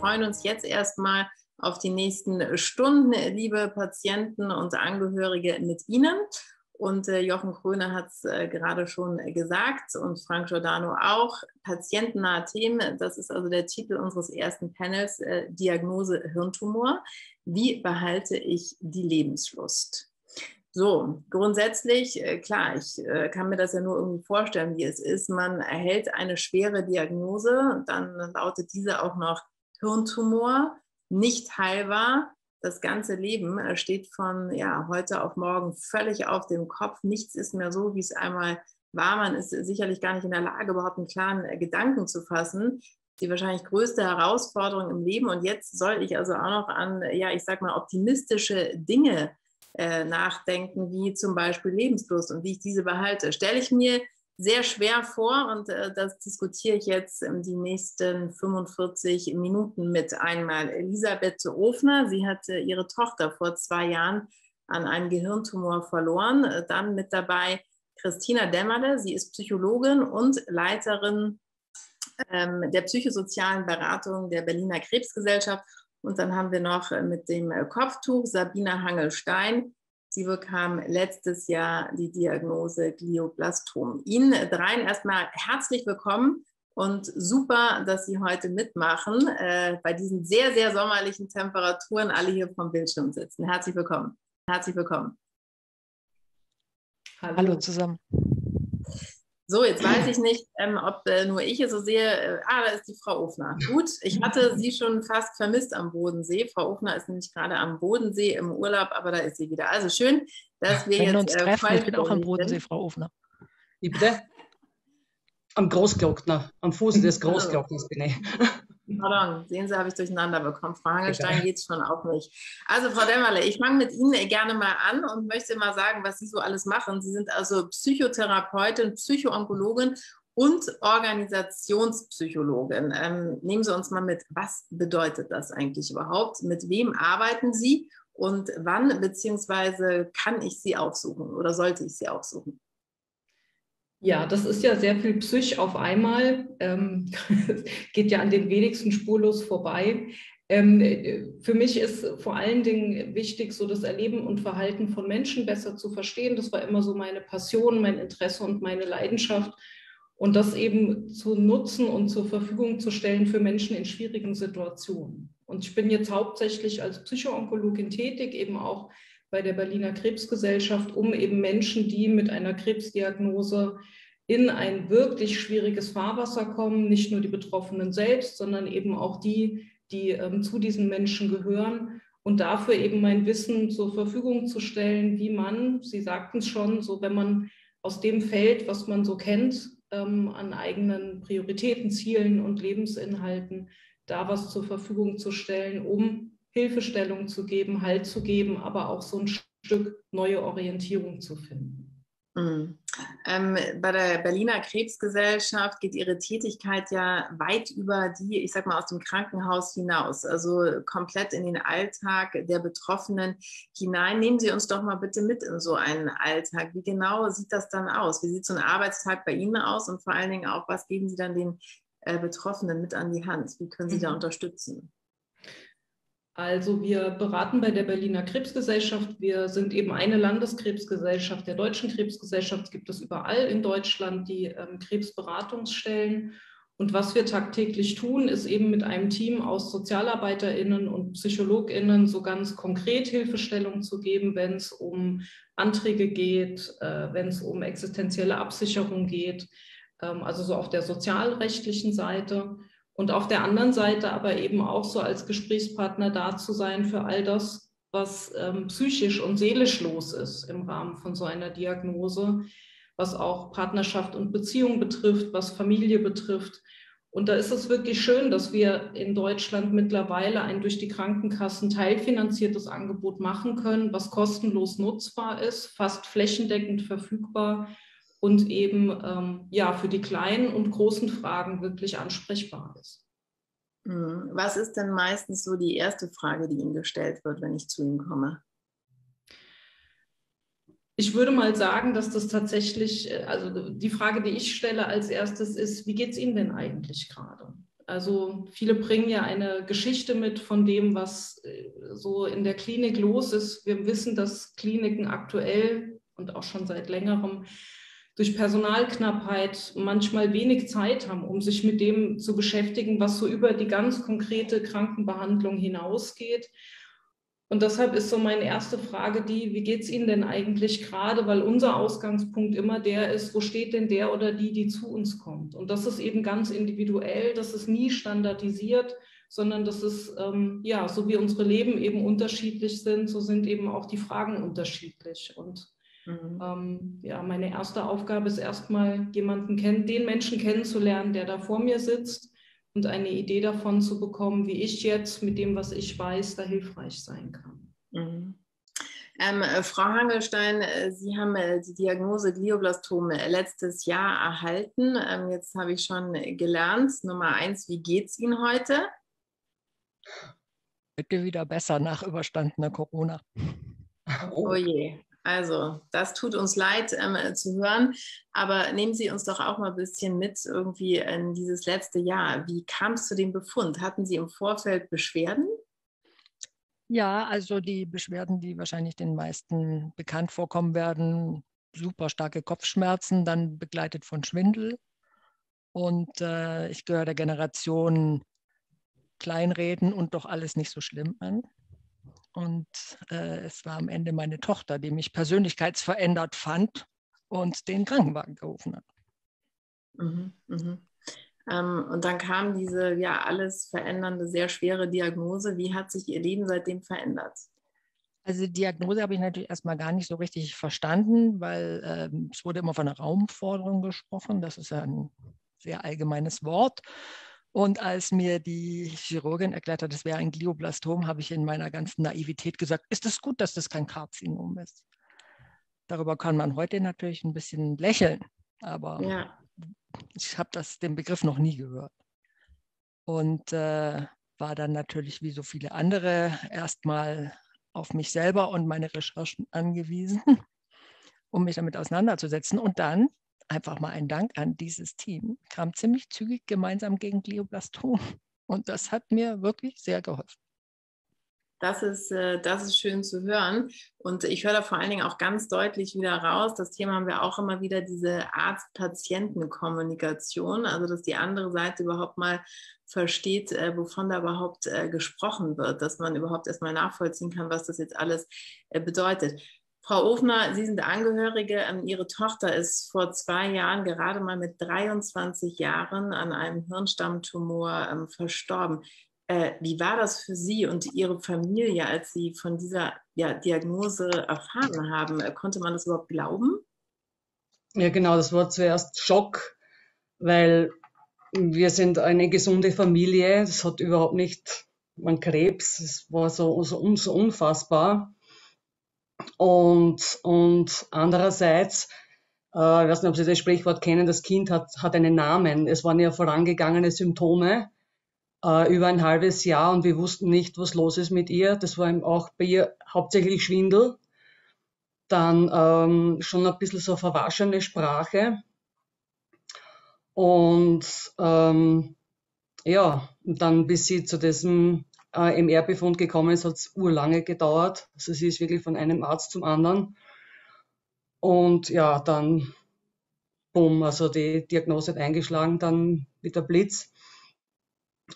freuen uns jetzt erstmal auf die nächsten Stunden, liebe Patienten und Angehörige mit Ihnen. Und äh, Jochen Kröner hat es äh, gerade schon gesagt und Frank Giordano auch. Patientennahe Themen, das ist also der Titel unseres ersten Panels, äh, Diagnose Hirntumor. Wie behalte ich die Lebenslust? So, grundsätzlich, äh, klar, ich äh, kann mir das ja nur irgendwie vorstellen, wie es ist. Man erhält eine schwere Diagnose, dann lautet diese auch noch Hirntumor, nicht heilbar das ganze Leben äh, steht von ja, heute auf morgen völlig auf dem Kopf. Nichts ist mehr so, wie es einmal war. Man ist sicherlich gar nicht in der Lage, überhaupt einen klaren äh, Gedanken zu fassen. Die wahrscheinlich größte Herausforderung im Leben. Und jetzt soll ich also auch noch an, ja, ich sag mal, optimistische Dinge äh, nachdenken, wie zum Beispiel Lebenslust und wie ich diese behalte. Stelle ich mir sehr schwer vor und äh, das diskutiere ich jetzt in die nächsten 45 Minuten mit einmal Elisabeth Ofner. Sie hatte ihre Tochter vor zwei Jahren an einem Gehirntumor verloren. Äh, dann mit dabei Christina Dämmerle. Sie ist Psychologin und Leiterin ähm, der psychosozialen Beratung der Berliner Krebsgesellschaft. Und dann haben wir noch äh, mit dem Kopftuch Sabina Hangelstein. Sie bekam letztes Jahr die Diagnose Glioblastom. Ihnen dreien erstmal herzlich willkommen und super, dass Sie heute mitmachen äh, bei diesen sehr, sehr sommerlichen Temperaturen, alle hier vom Bildschirm sitzen. Herzlich willkommen. Herzlich willkommen. Hallo, Hallo zusammen. So, jetzt weiß ich nicht, ähm, ob äh, nur ich es so sehe. Äh, ah, da ist die Frau Ofner. Gut, ich hatte sie schon fast vermisst am Bodensee. Frau Ofner ist nämlich gerade am Bodensee im Urlaub, aber da ist sie wieder. Also schön, dass wir Wenn jetzt. Wir uns äh, treffen, ich bin auch am Bodensee, Frau Ofner. Ich bitte? Am Großglockner, am Fuß des Großglockners bin ich. Pardon, sehen Sie, habe ich durcheinander bekommen. Frau Hangelstein geht es schon auch nicht. Also, Frau Dämmerle, ich fange mit Ihnen gerne mal an und möchte mal sagen, was Sie so alles machen. Sie sind also Psychotherapeutin, Psychoonkologin und Organisationspsychologin. Ähm, nehmen Sie uns mal mit, was bedeutet das eigentlich überhaupt? Mit wem arbeiten Sie und wann beziehungsweise kann ich Sie aufsuchen oder sollte ich Sie aufsuchen? Ja, das ist ja sehr viel Psych auf einmal. Ähm, geht ja an den wenigsten spurlos vorbei. Ähm, für mich ist vor allen Dingen wichtig, so das Erleben und Verhalten von Menschen besser zu verstehen. Das war immer so meine Passion, mein Interesse und meine Leidenschaft. Und das eben zu nutzen und zur Verfügung zu stellen für Menschen in schwierigen Situationen. Und ich bin jetzt hauptsächlich als Psychoonkologin tätig, eben auch bei der Berliner Krebsgesellschaft, um eben Menschen, die mit einer Krebsdiagnose in ein wirklich schwieriges Fahrwasser kommen, nicht nur die Betroffenen selbst, sondern eben auch die, die ähm, zu diesen Menschen gehören und dafür eben mein Wissen zur Verfügung zu stellen, wie man, Sie sagten es schon, so wenn man aus dem Feld, was man so kennt, ähm, an eigenen Prioritäten, Zielen und Lebensinhalten, da was zur Verfügung zu stellen, um Hilfestellung zu geben, Halt zu geben, aber auch so ein Stück neue Orientierung zu finden. Mhm. Ähm, bei der Berliner Krebsgesellschaft geht Ihre Tätigkeit ja weit über die, ich sag mal, aus dem Krankenhaus hinaus, also komplett in den Alltag der Betroffenen hinein. Nehmen Sie uns doch mal bitte mit in so einen Alltag. Wie genau sieht das dann aus? Wie sieht so ein Arbeitstag bei Ihnen aus? Und vor allen Dingen auch, was geben Sie dann den äh, Betroffenen mit an die Hand? Wie können Sie mhm. da unterstützen? Also wir beraten bei der Berliner Krebsgesellschaft. Wir sind eben eine Landeskrebsgesellschaft der Deutschen Krebsgesellschaft. Es gibt es überall in Deutschland die ähm, Krebsberatungsstellen. Und was wir tagtäglich tun, ist eben mit einem Team aus Sozialarbeiterinnen und Psychologinnen so ganz konkret Hilfestellung zu geben, wenn es um Anträge geht, äh, wenn es um existenzielle Absicherung geht, ähm, also so auf der sozialrechtlichen Seite. Und auf der anderen Seite aber eben auch so als Gesprächspartner da zu sein für all das, was ähm, psychisch und seelisch los ist im Rahmen von so einer Diagnose, was auch Partnerschaft und Beziehung betrifft, was Familie betrifft. Und da ist es wirklich schön, dass wir in Deutschland mittlerweile ein durch die Krankenkassen teilfinanziertes Angebot machen können, was kostenlos nutzbar ist, fast flächendeckend verfügbar und eben ähm, ja für die kleinen und großen Fragen wirklich ansprechbar ist. Mhm. Was ist denn meistens so die erste Frage, die Ihnen gestellt wird, wenn ich zu Ihnen komme? Ich würde mal sagen, dass das tatsächlich, äh, also die Frage, die ich stelle als erstes ist, wie geht es Ihnen denn eigentlich gerade? Also viele bringen ja eine Geschichte mit von dem, was äh, so in der Klinik los ist. Wir wissen, dass Kliniken aktuell und auch schon seit längerem durch Personalknappheit manchmal wenig Zeit haben, um sich mit dem zu beschäftigen, was so über die ganz konkrete Krankenbehandlung hinausgeht. Und deshalb ist so meine erste Frage die, wie geht es Ihnen denn eigentlich gerade? Weil unser Ausgangspunkt immer der ist, wo steht denn der oder die, die zu uns kommt? Und das ist eben ganz individuell, das ist nie standardisiert, sondern das ist, ähm, ja, so wie unsere Leben eben unterschiedlich sind, so sind eben auch die Fragen unterschiedlich. Und mhm. ähm, ja, meine erste Aufgabe ist erstmal, jemanden kennen, den Menschen kennenzulernen, der da vor mir sitzt und eine Idee davon zu bekommen, wie ich jetzt mit dem, was ich weiß, da hilfreich sein kann. Mhm. Ähm, äh, Frau Hangelstein, äh, Sie haben äh, die Diagnose Glioblastom letztes Jahr erhalten. Ähm, jetzt habe ich schon gelernt. Nummer eins, wie geht es Ihnen heute? Bitte wieder besser nach überstandener Corona. Oh je. Also, das tut uns leid ähm, zu hören, aber nehmen Sie uns doch auch mal ein bisschen mit irgendwie in dieses letzte Jahr. Wie kam es zu dem Befund? Hatten Sie im Vorfeld Beschwerden? Ja, also die Beschwerden, die wahrscheinlich den meisten bekannt vorkommen werden, super starke Kopfschmerzen, dann begleitet von Schwindel. Und äh, ich gehöre der Generation Kleinreden und doch alles nicht so schlimm an. Und äh, es war am Ende meine Tochter, die mich persönlichkeitsverändert fand und den Krankenwagen gerufen hat. Mhm, mh. ähm, und dann kam diese ja alles verändernde, sehr schwere Diagnose. Wie hat sich Ihr Leben seitdem verändert? Also die Diagnose habe ich natürlich erstmal gar nicht so richtig verstanden, weil äh, es wurde immer von einer Raumforderung gesprochen. Das ist ja ein sehr allgemeines Wort. Und als mir die Chirurgin erklärt hat, es wäre ein Glioblastom, habe ich in meiner ganzen Naivität gesagt, ist es gut, dass das kein Karzinom ist. Darüber kann man heute natürlich ein bisschen lächeln, aber ja. ich habe den Begriff noch nie gehört. Und äh, war dann natürlich wie so viele andere erstmal auf mich selber und meine Recherchen angewiesen, um mich damit auseinanderzusetzen. Und dann einfach mal ein Dank an dieses Team, kam ziemlich zügig gemeinsam gegen Glioblastom. Und das hat mir wirklich sehr geholfen. Das ist, äh, das ist schön zu hören. Und ich höre da vor allen Dingen auch ganz deutlich wieder raus. Das Thema haben wir auch immer wieder, diese Arzt-Patienten-Kommunikation. Also, dass die andere Seite überhaupt mal versteht, äh, wovon da überhaupt äh, gesprochen wird, dass man überhaupt erstmal nachvollziehen kann, was das jetzt alles bedeutet. Frau Ofner, Sie sind Angehörige. Ähm, Ihre Tochter ist vor zwei Jahren gerade mal mit 23 Jahren an einem Hirnstammtumor ähm, verstorben. Äh, wie war das für Sie und Ihre Familie, als Sie von dieser ja, Diagnose erfahren haben? Äh, konnte man das überhaupt glauben? Ja, genau, das war zuerst Schock, weil wir sind eine gesunde Familie. Das hat überhaupt nicht man Krebs. Es war so, so, so unfassbar. Und, und andererseits, äh, ich weiß nicht, ob Sie das Sprichwort kennen, das Kind hat, hat einen Namen. Es waren ja vorangegangene Symptome äh, über ein halbes Jahr und wir wussten nicht, was los ist mit ihr. Das war auch bei ihr hauptsächlich Schwindel. Dann ähm, schon ein bisschen so verwaschene Sprache. Und ähm, ja, und dann bis sie zu diesem äh, MR-Befund gekommen ist, hat es urlange gedauert. Also sie ist wirklich von einem Arzt zum anderen. Und ja, dann, bumm, also die Diagnose hat eingeschlagen, dann mit der Blitz.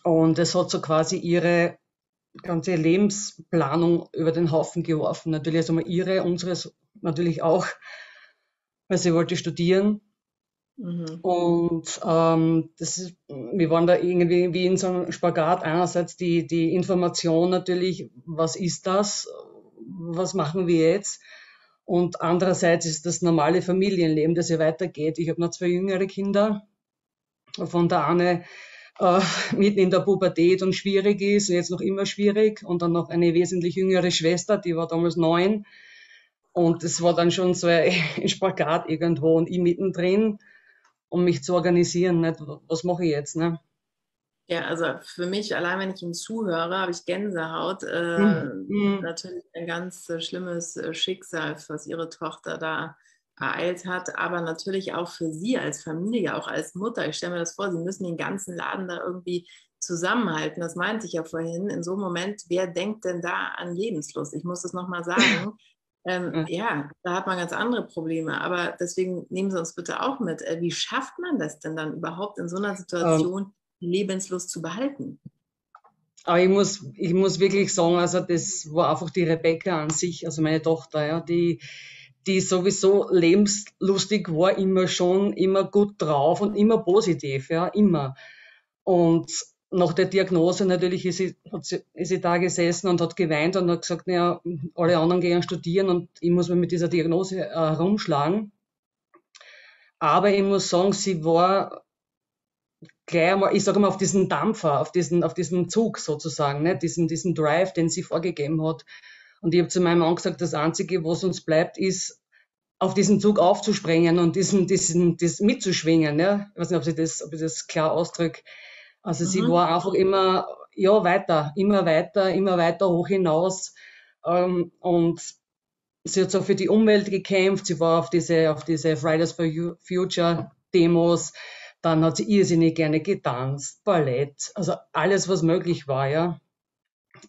Und es hat so quasi ihre ganze Lebensplanung über den Haufen geworfen. Natürlich also mal ihre, unsere natürlich auch, weil sie wollte studieren. Mhm. Und ähm, das ist, wir waren da irgendwie wie in so einem Spagat. Einerseits die, die Information natürlich, was ist das? Was machen wir jetzt? Und andererseits ist das normale Familienleben, das ja weitergeht. Ich habe noch zwei jüngere Kinder, von der eine äh, mitten in der Pubertät und schwierig ist, jetzt noch immer schwierig. Und dann noch eine wesentlich jüngere Schwester, die war damals neun. Und es war dann schon so ein Spagat irgendwo und ich mittendrin um mich zu organisieren. Nicht? Was mache ich jetzt? Ne? Ja, also für mich, allein wenn ich ihm zuhöre, habe ich Gänsehaut. Äh, mhm. Natürlich ein ganz äh, schlimmes äh, Schicksal, was ihre Tochter da ereilt hat, aber natürlich auch für Sie als Familie, auch als Mutter. Ich stelle mir das vor, Sie müssen den ganzen Laden da irgendwie zusammenhalten. Das meinte ich ja vorhin. In so einem Moment, wer denkt denn da an Lebenslust? Ich muss das nochmal sagen. Ähm, ja, da hat man ganz andere Probleme. Aber deswegen nehmen Sie uns bitte auch mit. Äh, wie schafft man das denn dann überhaupt in so einer Situation, um, die Lebenslust zu behalten? Aber ich muss, ich muss wirklich sagen, also das war einfach die Rebecca an sich, also meine Tochter, ja, die, die sowieso lebenslustig war, immer schon, immer gut drauf und immer positiv, ja, immer. Und nach der Diagnose natürlich ist sie, hat sie, ist sie da gesessen und hat geweint und hat gesagt, naja, alle anderen gehen studieren und ich muss mich mit dieser Diagnose äh, rumschlagen. Aber ich muss sagen, sie war gleich einmal, ich sage mal, auf diesen Dampfer, auf diesen, auf diesen Zug sozusagen, ne? diesen, diesen Drive, den sie vorgegeben hat. Und ich habe zu meinem Mann gesagt, das Einzige, was uns bleibt, ist, auf diesen Zug aufzuspringen und diesen, diesen, das mitzuschwingen. Ja? Ich weiß nicht, ob, ich das, ob ich das klar ausdrücke. Also mhm. sie war einfach immer, ja, weiter, immer weiter, immer weiter hoch hinaus. Ähm, und sie hat so für die Umwelt gekämpft. Sie war auf diese, auf diese Fridays for Future Demos. Dann hat sie irrsinnig gerne getanzt, Ballett, also alles, was möglich war, ja.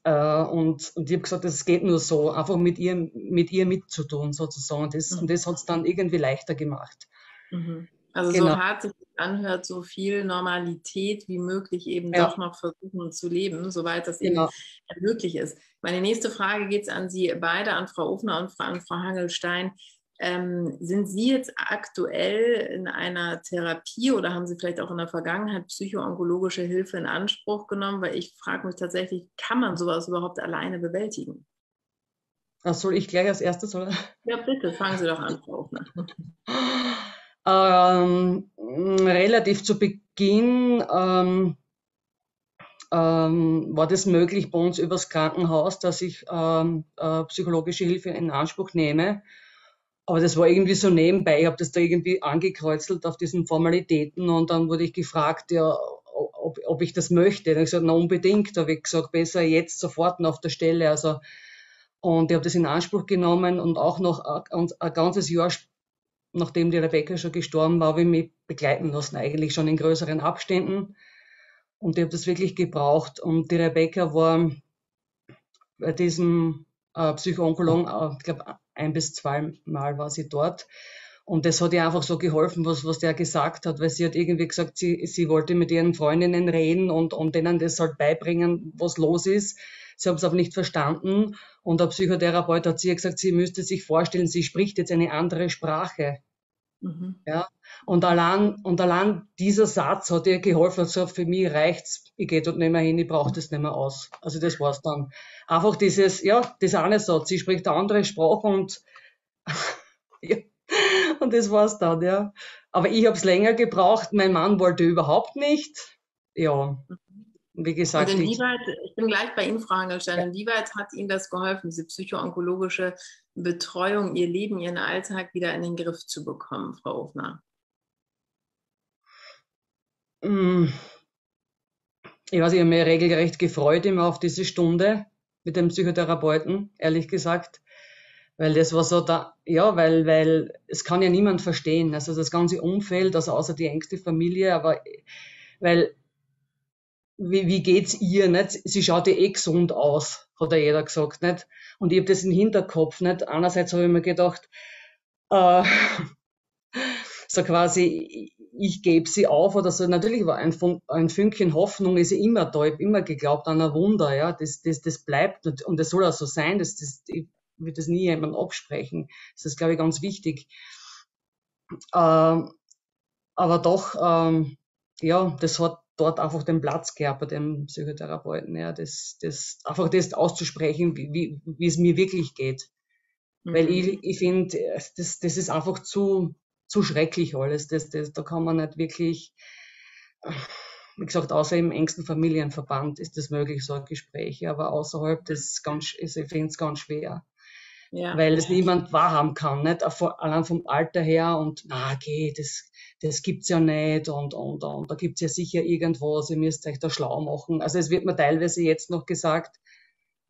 Äh, und, und ich habe gesagt, das geht nur so, einfach mit ihr, mit ihr mitzutun, sozusagen. Das, mhm. Und das hat es dann irgendwie leichter gemacht. Mhm. Also genau. so hart sich anhört, so viel Normalität wie möglich eben ja. doch noch versuchen zu leben, soweit das genau. eben möglich ist. Meine nächste Frage geht an Sie beide, an Frau Ofner und an Frau Hangelstein. Ähm, sind Sie jetzt aktuell in einer Therapie oder haben Sie vielleicht auch in der Vergangenheit psychoonkologische Hilfe in Anspruch genommen? Weil ich frage mich tatsächlich, kann man sowas überhaupt alleine bewältigen? Ach, soll ich gleich als erstes, oder? Ja, bitte, fangen Sie doch an, Frau Ofner. Ähm, relativ zu Beginn ähm, ähm, war das möglich bei uns übers Krankenhaus, dass ich ähm, äh, psychologische Hilfe in Anspruch nehme. Aber das war irgendwie so nebenbei. Ich habe das da irgendwie angekreuzelt auf diesen Formalitäten und dann wurde ich gefragt, ja, ob, ob ich das möchte. Habe ich gesagt, na unbedingt. Da habe ich gesagt, besser jetzt sofort auf der Stelle. Also und ich habe das in Anspruch genommen und auch noch ein, ein ganzes Jahr nachdem die Rebecca schon gestorben war, habe ich mich begleiten lassen, eigentlich schon in größeren Abständen. Und ich habe das wirklich gebraucht. Und die Rebecca war bei diesem äh, Psychoonkologen, äh, ich glaube, ein bis zwei Mal war sie dort. Und das hat ihr einfach so geholfen, was, was der gesagt hat, weil sie hat irgendwie gesagt, sie, sie wollte mit ihren Freundinnen reden und, und denen das halt beibringen, was los ist. Sie haben es aber nicht verstanden. Und der Psychotherapeut hat sie gesagt, sie müsste sich vorstellen, sie spricht jetzt eine andere Sprache. Mhm. Ja, und allein, und allein dieser Satz hat ihr geholfen, so für mich reicht's, ich gehe dort nicht mehr hin, ich brauche das nicht mehr aus. Also das war's dann. Einfach dieses, ja, das eine Satz, sie spricht eine andere Sprache und, ja, und das war's dann, ja. Aber ich habe es länger gebraucht, mein Mann wollte überhaupt nicht. Ja, wie gesagt. Und inwieweit, ich bin gleich bei Ihnen, Frau Hangelstein, ja. inwieweit hat Ihnen das geholfen, diese psychoonkologische Betreuung, Ihr Leben, Ihren Alltag wieder in den Griff zu bekommen, Frau Ofner? Mm. Ich weiß, ich habe mich regelrecht gefreut immer auf diese Stunde mit dem Psychotherapeuten, ehrlich gesagt. Weil das war so da, ja, weil, weil es kann ja niemand verstehen. Also das ganze Umfeld, also außer die engste Familie, aber weil wie, wie geht's ihr, nicht? Sie schaut ja eh gesund aus, hat ja jeder gesagt, nicht? Und ich habe das im Hinterkopf, nicht? Einerseits habe ich mir gedacht, äh, so quasi, ich gebe sie auf oder so. Natürlich war ein, ein Fünkchen Hoffnung ist ja immer da. Ich habe immer geglaubt an ein Wunder, ja. Das, das, das bleibt und das soll auch so sein. Das, das, ich will das nie jemandem absprechen. Das ist, glaube ich, ganz wichtig. Ähm, aber doch, ähm, ja, das hat dort einfach den Platz gehabt bei dem Psychotherapeuten, ja, das, das, einfach das auszusprechen, wie, wie es mir wirklich geht. Mhm. Weil ich, ich finde, das, das ist einfach zu, zu schrecklich alles. Das, das, da kann man nicht wirklich, wie gesagt, außer im engsten Familienverband ist das möglich, so ein Gespräch. Aber außerhalb, das ganz, ich finde es ganz schwer. Ja. Weil es niemand wahrhaben kann, nicht? Allein vom Alter her und, na, okay, das, das gibt's ja nicht und, und, und da gibt's ja sicher irgendwas, ihr müsst euch da schlau machen. Also es wird mir teilweise jetzt noch gesagt,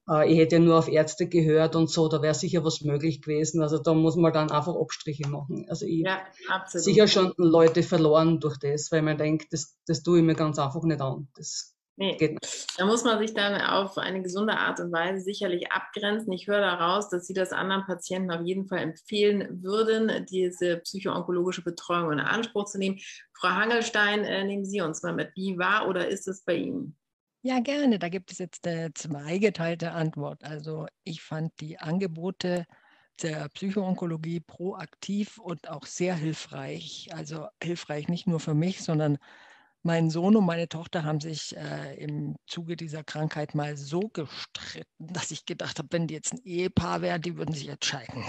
äh, ich hätte ja nur auf Ärzte gehört und so, da wäre sicher was möglich gewesen. Also da muss man dann einfach Abstriche machen. Also ich ja, sicher schon Leute verloren durch das, weil man denkt, das, das tue ich mir ganz einfach nicht an. Das Nee, da muss man sich dann auf eine gesunde Art und Weise sicherlich abgrenzen. Ich höre daraus, dass Sie das anderen Patienten auf jeden Fall empfehlen würden, diese psychoonkologische Betreuung in Anspruch zu nehmen. Frau Hangelstein, äh, nehmen Sie uns mal mit. Wie war oder ist es bei Ihnen? Ja, gerne. Da gibt es jetzt eine zweigeteilte Antwort. Also ich fand die Angebote der Psychoonkologie proaktiv und auch sehr hilfreich. Also hilfreich nicht nur für mich, sondern mein Sohn und meine Tochter haben sich äh, im Zuge dieser Krankheit mal so gestritten, dass ich gedacht habe, wenn die jetzt ein Ehepaar wären, die würden sich jetzt scheiden.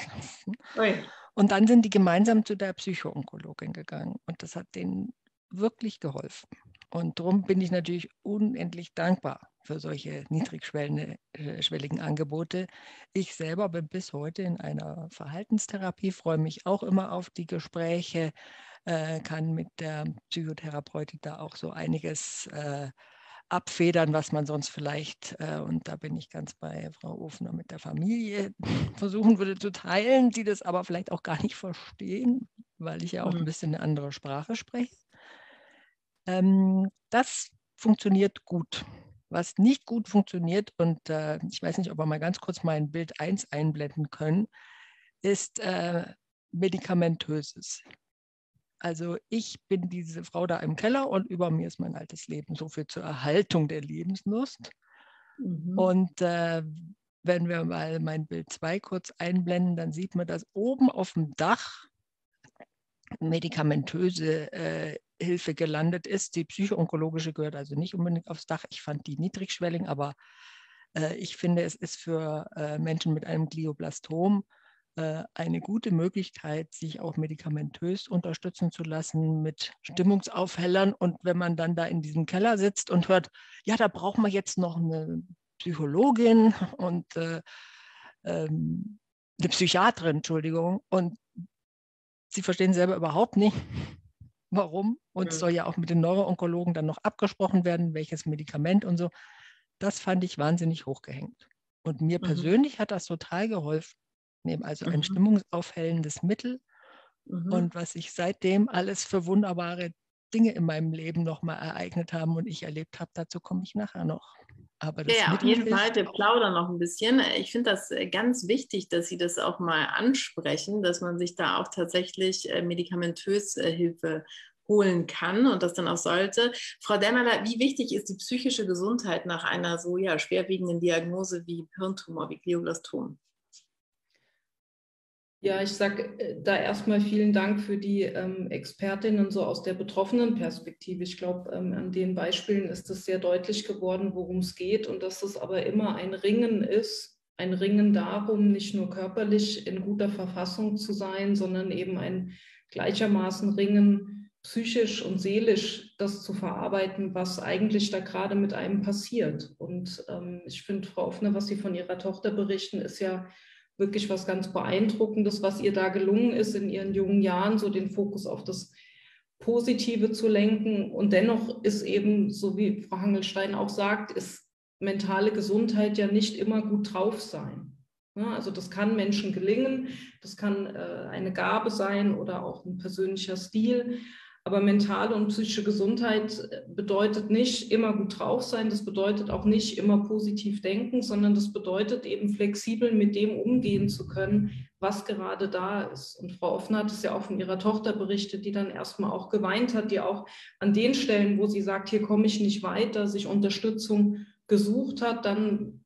Und dann sind die gemeinsam zu der Psychoonkologin gegangen und das hat denen wirklich geholfen. Und darum bin ich natürlich unendlich dankbar für solche niedrigschwelligen äh, Angebote. Ich selber bin bis heute in einer Verhaltenstherapie, freue mich auch immer auf die Gespräche, äh, kann mit der Psychotherapeutin da auch so einiges äh, abfedern, was man sonst vielleicht, äh, und da bin ich ganz bei Frau Ofner, mit der Familie versuchen würde zu teilen, die das aber vielleicht auch gar nicht verstehen, weil ich ja auch ein mhm. bisschen eine andere Sprache spreche. Ähm, das funktioniert gut. Was nicht gut funktioniert, und äh, ich weiß nicht, ob wir mal ganz kurz mein Bild 1 einblenden können, ist äh, medikamentöses. Also ich bin diese Frau da im Keller und über mir ist mein altes Leben. So viel zur Erhaltung der Lebenslust. Mhm. Und äh, wenn wir mal mein Bild 2 kurz einblenden, dann sieht man, dass oben auf dem Dach medikamentöse äh, Hilfe gelandet ist. Die psychoonkologische gehört also nicht unbedingt aufs Dach. Ich fand die niedrigschwellig, aber äh, ich finde, es ist für äh, Menschen mit einem Glioblastom eine gute Möglichkeit, sich auch medikamentös unterstützen zu lassen mit Stimmungsaufhellern. Und wenn man dann da in diesem Keller sitzt und hört, ja, da braucht man jetzt noch eine Psychologin und äh, ähm, eine Psychiaterin, Entschuldigung, und sie verstehen selber überhaupt nicht, warum. Und es soll ja auch mit den Neuroonkologen dann noch abgesprochen werden, welches Medikament und so. Das fand ich wahnsinnig hochgehängt. Und mir mhm. persönlich hat das total geholfen, nehmen also ein mhm. stimmungsaufhellendes Mittel. Mhm. Und was sich seitdem alles für wunderbare Dinge in meinem Leben nochmal ereignet haben und ich erlebt habe, dazu komme ich nachher noch. Aber ja, auf jeden Fall, wir plaudern noch ein bisschen. Ich finde das äh, ganz wichtig, dass Sie das auch mal ansprechen, dass man sich da auch tatsächlich äh, medikamentös äh, Hilfe holen kann und das dann auch sollte. Frau Dämmerler, wie wichtig ist die psychische Gesundheit nach einer so ja, schwerwiegenden Diagnose wie Hirntumor, wie Glioblastom? Ja, ich sage äh, da erstmal vielen Dank für die ähm, Expertinnen so aus der betroffenen Perspektive. Ich glaube, ähm, an den Beispielen ist es sehr deutlich geworden, worum es geht und dass es aber immer ein Ringen ist, ein Ringen darum, nicht nur körperlich in guter Verfassung zu sein, sondern eben ein gleichermaßen Ringen, psychisch und seelisch das zu verarbeiten, was eigentlich da gerade mit einem passiert. Und ähm, ich finde, Frau Offner, was Sie von Ihrer Tochter berichten, ist ja wirklich was ganz Beeindruckendes, was ihr da gelungen ist, in ihren jungen Jahren so den Fokus auf das Positive zu lenken. Und dennoch ist eben, so wie Frau Hangelstein auch sagt, ist mentale Gesundheit ja nicht immer gut drauf sein. Also das kann Menschen gelingen, das kann äh, eine Gabe sein oder auch ein persönlicher Stil. Aber mentale und psychische Gesundheit äh, bedeutet nicht immer gut drauf sein, das bedeutet auch nicht immer positiv denken, sondern das bedeutet eben flexibel mit dem umgehen zu können, was gerade da ist. Und Frau Offner hat es ja auch von ihrer Tochter berichtet, die dann erstmal auch geweint hat, die auch an den Stellen, wo sie sagt, hier komme ich nicht weiter, sich Unterstützung gesucht hat, dann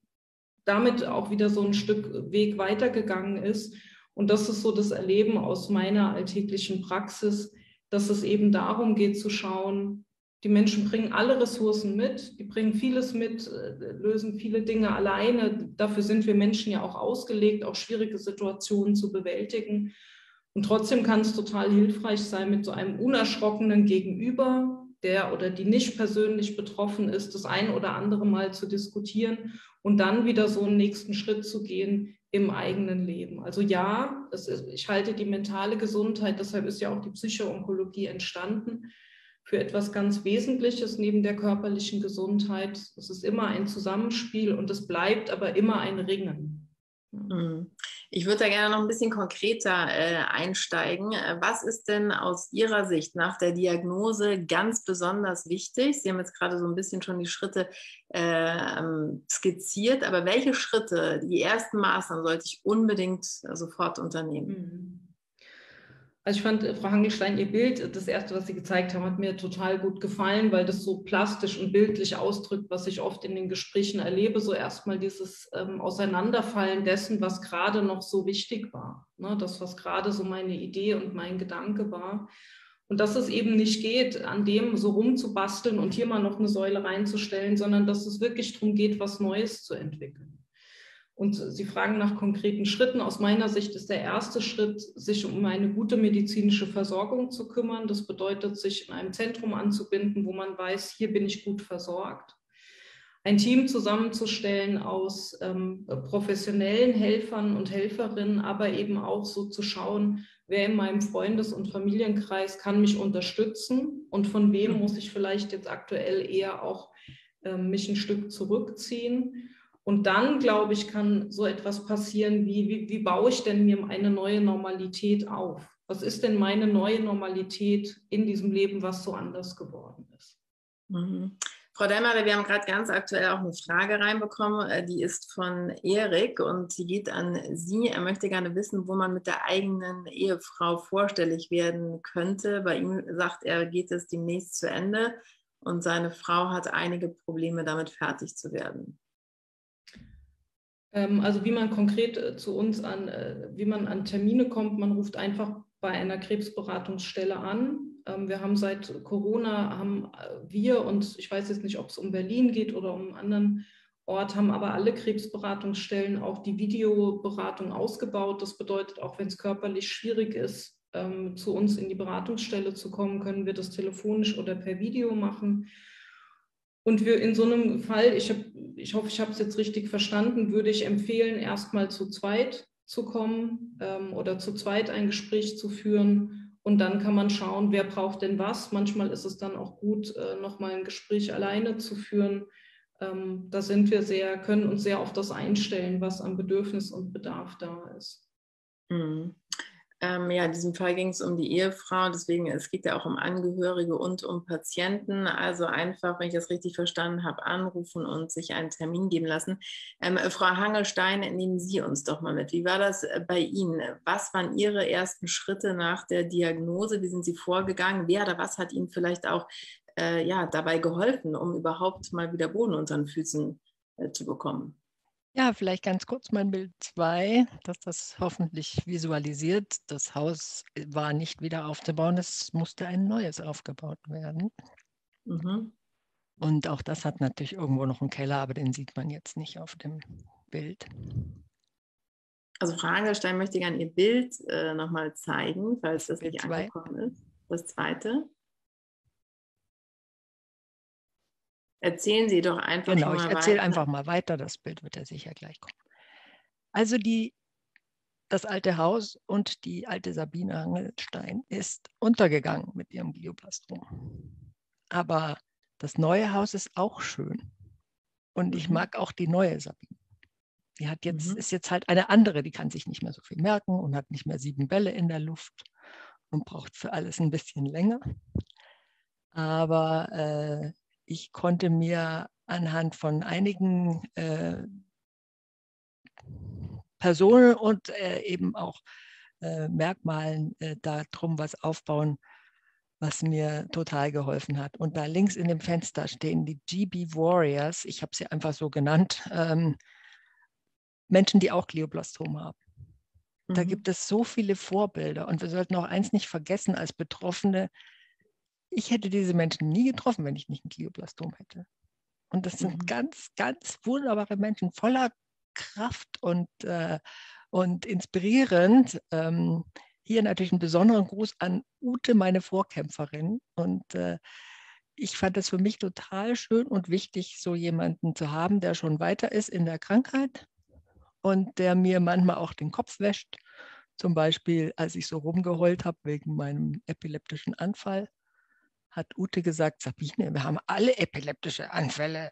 damit auch wieder so ein Stück Weg weitergegangen ist. Und das ist so das Erleben aus meiner alltäglichen Praxis, dass es eben darum geht zu schauen, die Menschen bringen alle Ressourcen mit, die bringen vieles mit, äh, lösen viele Dinge alleine. Dafür sind wir Menschen ja auch ausgelegt, auch schwierige Situationen zu bewältigen. Und trotzdem kann es total hilfreich sein, mit so einem unerschrockenen Gegenüber, der oder die nicht persönlich betroffen ist, das ein oder andere Mal zu diskutieren und dann wieder so einen nächsten Schritt zu gehen, im eigenen Leben. Also ja, ist, ich halte die mentale Gesundheit, deshalb ist ja auch die Psychoonkologie entstanden, für etwas ganz Wesentliches neben der körperlichen Gesundheit. Es ist immer ein Zusammenspiel und es bleibt aber immer ein Ringen. Mhm. Ich würde da gerne noch ein bisschen konkreter äh, einsteigen. Äh, was ist denn aus Ihrer Sicht nach der Diagnose ganz besonders wichtig? Sie haben jetzt gerade so ein bisschen schon die Schritte äh, skizziert, aber welche Schritte, die ersten Maßnahmen sollte ich unbedingt sofort unternehmen? Mhm. Also ich fand äh, Frau Hangelstein, ihr Bild, das erste, was Sie gezeigt haben, hat mir total gut gefallen, weil das so plastisch und bildlich ausdrückt, was ich oft in den Gesprächen erlebe. So erstmal dieses ähm, Auseinanderfallen dessen, was gerade noch so wichtig war. Ne? Das, was gerade so meine Idee und mein Gedanke war. Und dass es eben nicht geht, an dem so rumzubasteln und hier mal noch eine Säule reinzustellen, sondern dass es wirklich darum geht, was Neues zu entwickeln. Und Sie fragen nach konkreten Schritten. Aus meiner Sicht ist der erste Schritt, sich um eine gute medizinische Versorgung zu kümmern. Das bedeutet, sich in einem Zentrum anzubinden, wo man weiß, hier bin ich gut versorgt. Ein Team zusammenzustellen aus ähm, professionellen Helfern und Helferinnen, aber eben auch so zu schauen, wer in meinem Freundes- und Familienkreis kann mich unterstützen und von wem muss ich vielleicht jetzt aktuell eher auch äh, mich ein Stück zurückziehen und dann, glaube ich, kann so etwas passieren wie, wie, wie baue ich denn mir eine neue Normalität auf? Was ist denn meine neue Normalität in diesem Leben, was so anders geworden ist? Mhm. Frau Dämmerle, wir haben gerade ganz aktuell auch eine Frage reinbekommen, äh, die ist von Erik und die geht an Sie. Er möchte gerne wissen, wo man mit der eigenen Ehefrau vorstellig werden könnte. Bei ihm sagt er, geht es demnächst zu Ende und seine Frau hat einige Probleme damit fertig zu werden. Ähm, also wie man konkret äh, zu uns an, äh, wie man an Termine kommt, man ruft einfach bei einer Krebsberatungsstelle an. Ähm, wir haben seit Corona, haben äh, wir, und ich weiß jetzt nicht, ob es um Berlin geht oder um einen anderen Ort, haben aber alle Krebsberatungsstellen auch die Videoberatung ausgebaut. Das bedeutet, auch wenn es körperlich schwierig ist, ähm, zu uns in die Beratungsstelle zu kommen, können wir das telefonisch oder per Video machen. Und wir in so einem Fall, ich, hab, ich hoffe, ich habe es jetzt richtig verstanden, würde ich empfehlen, erstmal zu zweit zu kommen ähm, oder zu zweit ein Gespräch zu führen. Und dann kann man schauen, wer braucht denn was. Manchmal ist es dann auch gut, äh, nochmal ein Gespräch alleine zu führen. Ähm, da sind wir sehr, können uns sehr auf das einstellen, was an Bedürfnis und Bedarf da ist. Mhm. Ähm, ja, in diesem Fall ging es um die Ehefrau, deswegen es geht ja auch um Angehörige und um Patienten. Also einfach, wenn ich das richtig verstanden habe, anrufen und sich einen Termin geben lassen. Ähm, Frau Hangelstein, nehmen Sie uns doch mal mit. Wie war das äh, bei Ihnen? Was waren Ihre ersten Schritte nach der Diagnose? Wie sind Sie vorgegangen? Wer oder was hat Ihnen vielleicht auch äh, ja, dabei geholfen, um überhaupt mal wieder Boden unter den Füßen äh, zu bekommen? Ja, vielleicht ganz kurz mein Bild 2, dass das hoffentlich visualisiert. Das Haus äh, war nicht wieder aufzubauen, es musste ein neues aufgebaut werden. Mhm. Und auch das hat natürlich irgendwo noch einen Keller, aber den sieht man jetzt nicht auf dem Bild. Also Frau Angelstein möchte gerne ihr Bild äh, nochmal zeigen, falls das Bild nicht zwei. angekommen ist. Das zweite. Erzählen Sie doch einfach genau, mal Genau, ich erzähle einfach mal weiter. Das Bild wird ja sicher gleich kommen. Also die, das alte Haus und die alte Sabine Hangelstein ist untergegangen mit ihrem Glioblastom. Aber das neue Haus ist auch schön. Und ich mhm. mag auch die neue Sabine. Die hat jetzt, mhm. ist jetzt halt eine andere, die kann sich nicht mehr so viel merken und hat nicht mehr sieben Bälle in der Luft und braucht für alles ein bisschen länger. Aber äh, ich konnte mir anhand von einigen äh, Personen und äh, eben auch äh, Merkmalen äh, darum was aufbauen, was mir total geholfen hat. Und da links in dem Fenster stehen die GB Warriors, ich habe sie einfach so genannt, ähm, Menschen, die auch Glioblastom haben. Da mhm. gibt es so viele Vorbilder und wir sollten auch eins nicht vergessen als Betroffene, ich hätte diese Menschen nie getroffen, wenn ich nicht ein Glioblastom hätte. Und das sind mhm. ganz, ganz wunderbare Menschen voller Kraft und, äh, und inspirierend. Ähm, hier natürlich einen besonderen Gruß an Ute, meine Vorkämpferin. Und äh, ich fand es für mich total schön und wichtig, so jemanden zu haben, der schon weiter ist in der Krankheit und der mir manchmal auch den Kopf wäscht. Zum Beispiel, als ich so rumgeheult habe wegen meinem epileptischen Anfall hat Ute gesagt, Sabine, wir haben alle epileptische Anfälle.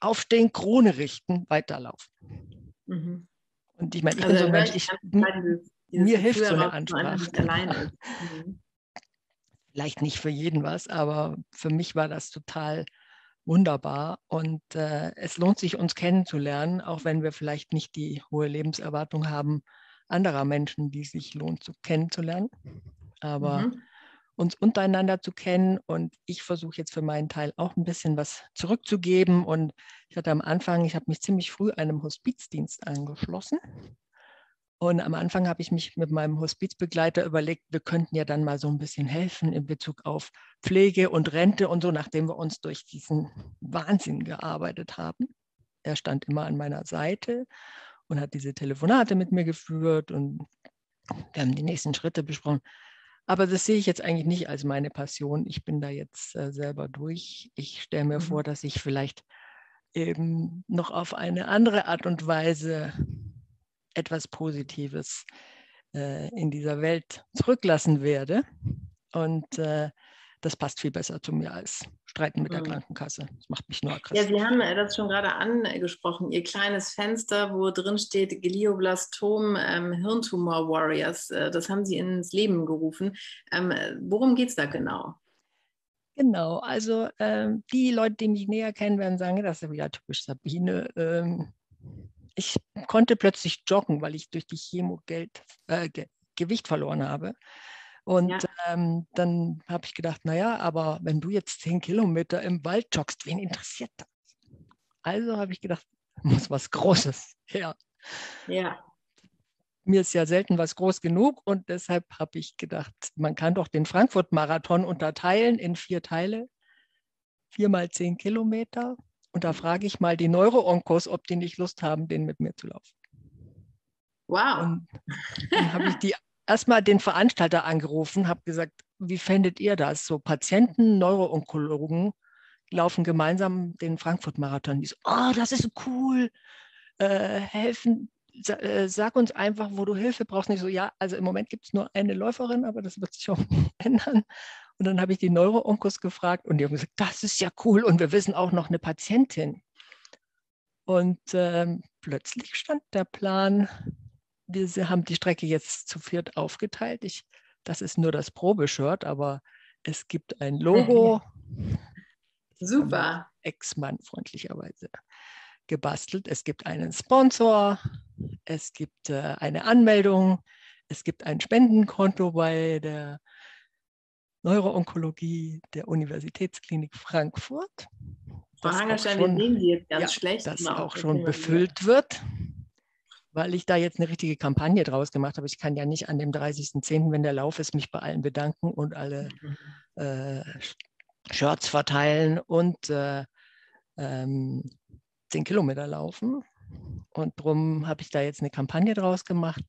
Aufstehen, Krone richten, weiterlaufen. Mhm. Und ich meine, ich also bin so ein Mensch, ich, mir hilft so eine Ansprache. Mhm. Vielleicht nicht für jeden was, aber für mich war das total wunderbar. Und äh, es lohnt sich, uns kennenzulernen, auch wenn wir vielleicht nicht die hohe Lebenserwartung haben anderer Menschen, die sich lohnt zu kennenzulernen. Aber mhm. Uns untereinander zu kennen und ich versuche jetzt für meinen Teil auch ein bisschen was zurückzugeben. Und ich hatte am Anfang, ich habe mich ziemlich früh einem Hospizdienst angeschlossen. Und am Anfang habe ich mich mit meinem Hospizbegleiter überlegt, wir könnten ja dann mal so ein bisschen helfen in Bezug auf Pflege und Rente und so, nachdem wir uns durch diesen Wahnsinn gearbeitet haben. Er stand immer an meiner Seite und hat diese Telefonate mit mir geführt und wir haben die nächsten Schritte besprochen. Aber das sehe ich jetzt eigentlich nicht als meine Passion. Ich bin da jetzt äh, selber durch. Ich stelle mir mhm. vor, dass ich vielleicht eben noch auf eine andere Art und Weise etwas Positives äh, in dieser Welt zurücklassen werde. Und äh, das passt viel besser zu mir als Streiten mit der mhm. Krankenkasse. Das macht mich nur aggressiv. Ja, Sie haben das schon gerade angesprochen, Ihr kleines Fenster, wo drin steht Glioblastom ähm, Hirntumor Warriors. Äh, das haben Sie ins Leben gerufen. Ähm, worum geht es da genau? Genau, also ähm, die Leute, die mich näher kennen, werden sagen, das ist wieder typisch Sabine. Ähm, ich konnte plötzlich joggen, weil ich durch die Chemo Geld, äh, Ge Gewicht verloren habe. Und ja. ähm, dann habe ich gedacht, naja, aber wenn du jetzt zehn Kilometer im Wald joggst, wen interessiert das? Also habe ich gedacht, muss was Großes her. Ja. Mir ist ja selten was groß genug und deshalb habe ich gedacht, man kann doch den Frankfurt-Marathon unterteilen in vier Teile, viermal zehn Kilometer. Und da frage ich mal die Neuro-Onkos, ob die nicht Lust haben, den mit mir zu laufen. Wow. Und dann habe ich die erstmal den Veranstalter angerufen, habe gesagt, wie fändet ihr das? So Patienten, Neuro-Onkologen laufen gemeinsam den Frankfurt-Marathon. Die so, oh, das ist cool. Äh, helfen, äh, sag uns einfach, wo du Hilfe brauchst. Nicht so, ja, also im Moment gibt es nur eine Läuferin, aber das wird sich auch ändern. Und dann habe ich die Neuro-Onkos gefragt und die haben gesagt, das ist ja cool und wir wissen auch noch eine Patientin. Und ähm, plötzlich stand der Plan, wir haben die Strecke jetzt zu viert aufgeteilt. Ich, das ist nur das Probeshirt, aber es gibt ein Logo. Super. Ex-Mann freundlicherweise gebastelt. Es gibt einen Sponsor, es gibt äh, eine Anmeldung, es gibt ein Spendenkonto bei der Neuroonkologie der Universitätsklinik Frankfurt. Frau Hangerstein, wir sehen Sie jetzt ganz ja, schlecht. Das auch schon befüllt wird, weil ich da jetzt eine richtige Kampagne draus gemacht habe. Ich kann ja nicht an dem 30.10., wenn der Lauf ist, mich bei allen bedanken und alle mhm. äh, Shirts verteilen und äh, ähm, 10 Kilometer laufen. Und darum habe ich da jetzt eine Kampagne draus gemacht.